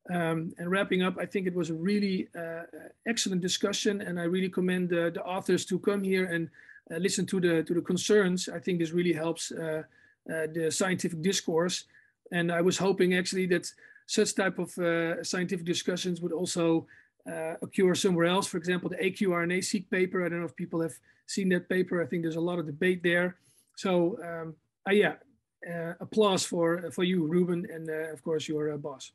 um, and wrapping up, I think it was a really uh, excellent discussion and I really commend the, the authors to come here and uh, listen to the, to the concerns. I think this really helps uh, uh, the scientific discourse. And I was hoping actually that such type of uh, scientific discussions would also uh, occur somewhere else. For example, the AQRNA-seq paper. I don't know if people have seen that paper. I think there's a lot of debate there. So um, uh, yeah, uh, applause for for you, Ruben, and uh, of course your uh, boss.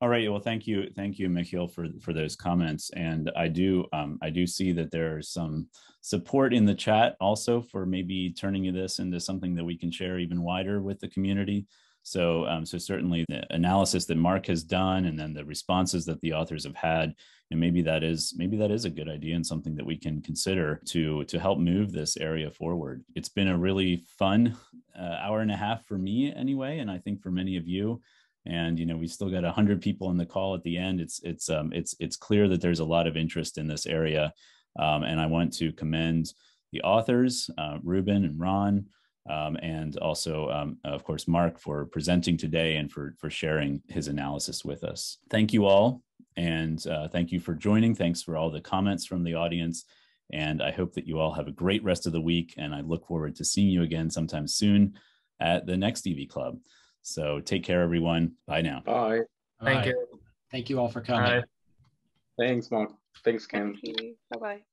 All right. Well, thank you, thank you, Michiel, for for those comments. And I do um, I do see that there's some support in the chat also for maybe turning this into something that we can share even wider with the community. So, um, so certainly the analysis that Mark has done, and then the responses that the authors have had, and maybe that is maybe that is a good idea and something that we can consider to to help move this area forward. It's been a really fun uh, hour and a half for me anyway, and I think for many of you. And you know, we still got hundred people in the call at the end. It's it's um, it's it's clear that there's a lot of interest in this area, um, and I want to commend the authors, uh, Ruben and Ron um, and also, um, of course, Mark for presenting today and for, for sharing his analysis with us. Thank you all, and uh, thank you for joining. Thanks for all the comments from the audience. And I hope that you all have a great rest of the week. And I look forward to seeing you again sometime soon at the next EV Club. So take care, everyone. Bye now. Bye. Thank you. Thank you all for coming. Bye. Thanks, Mark. Thanks, Ken. Thank. Bye bye.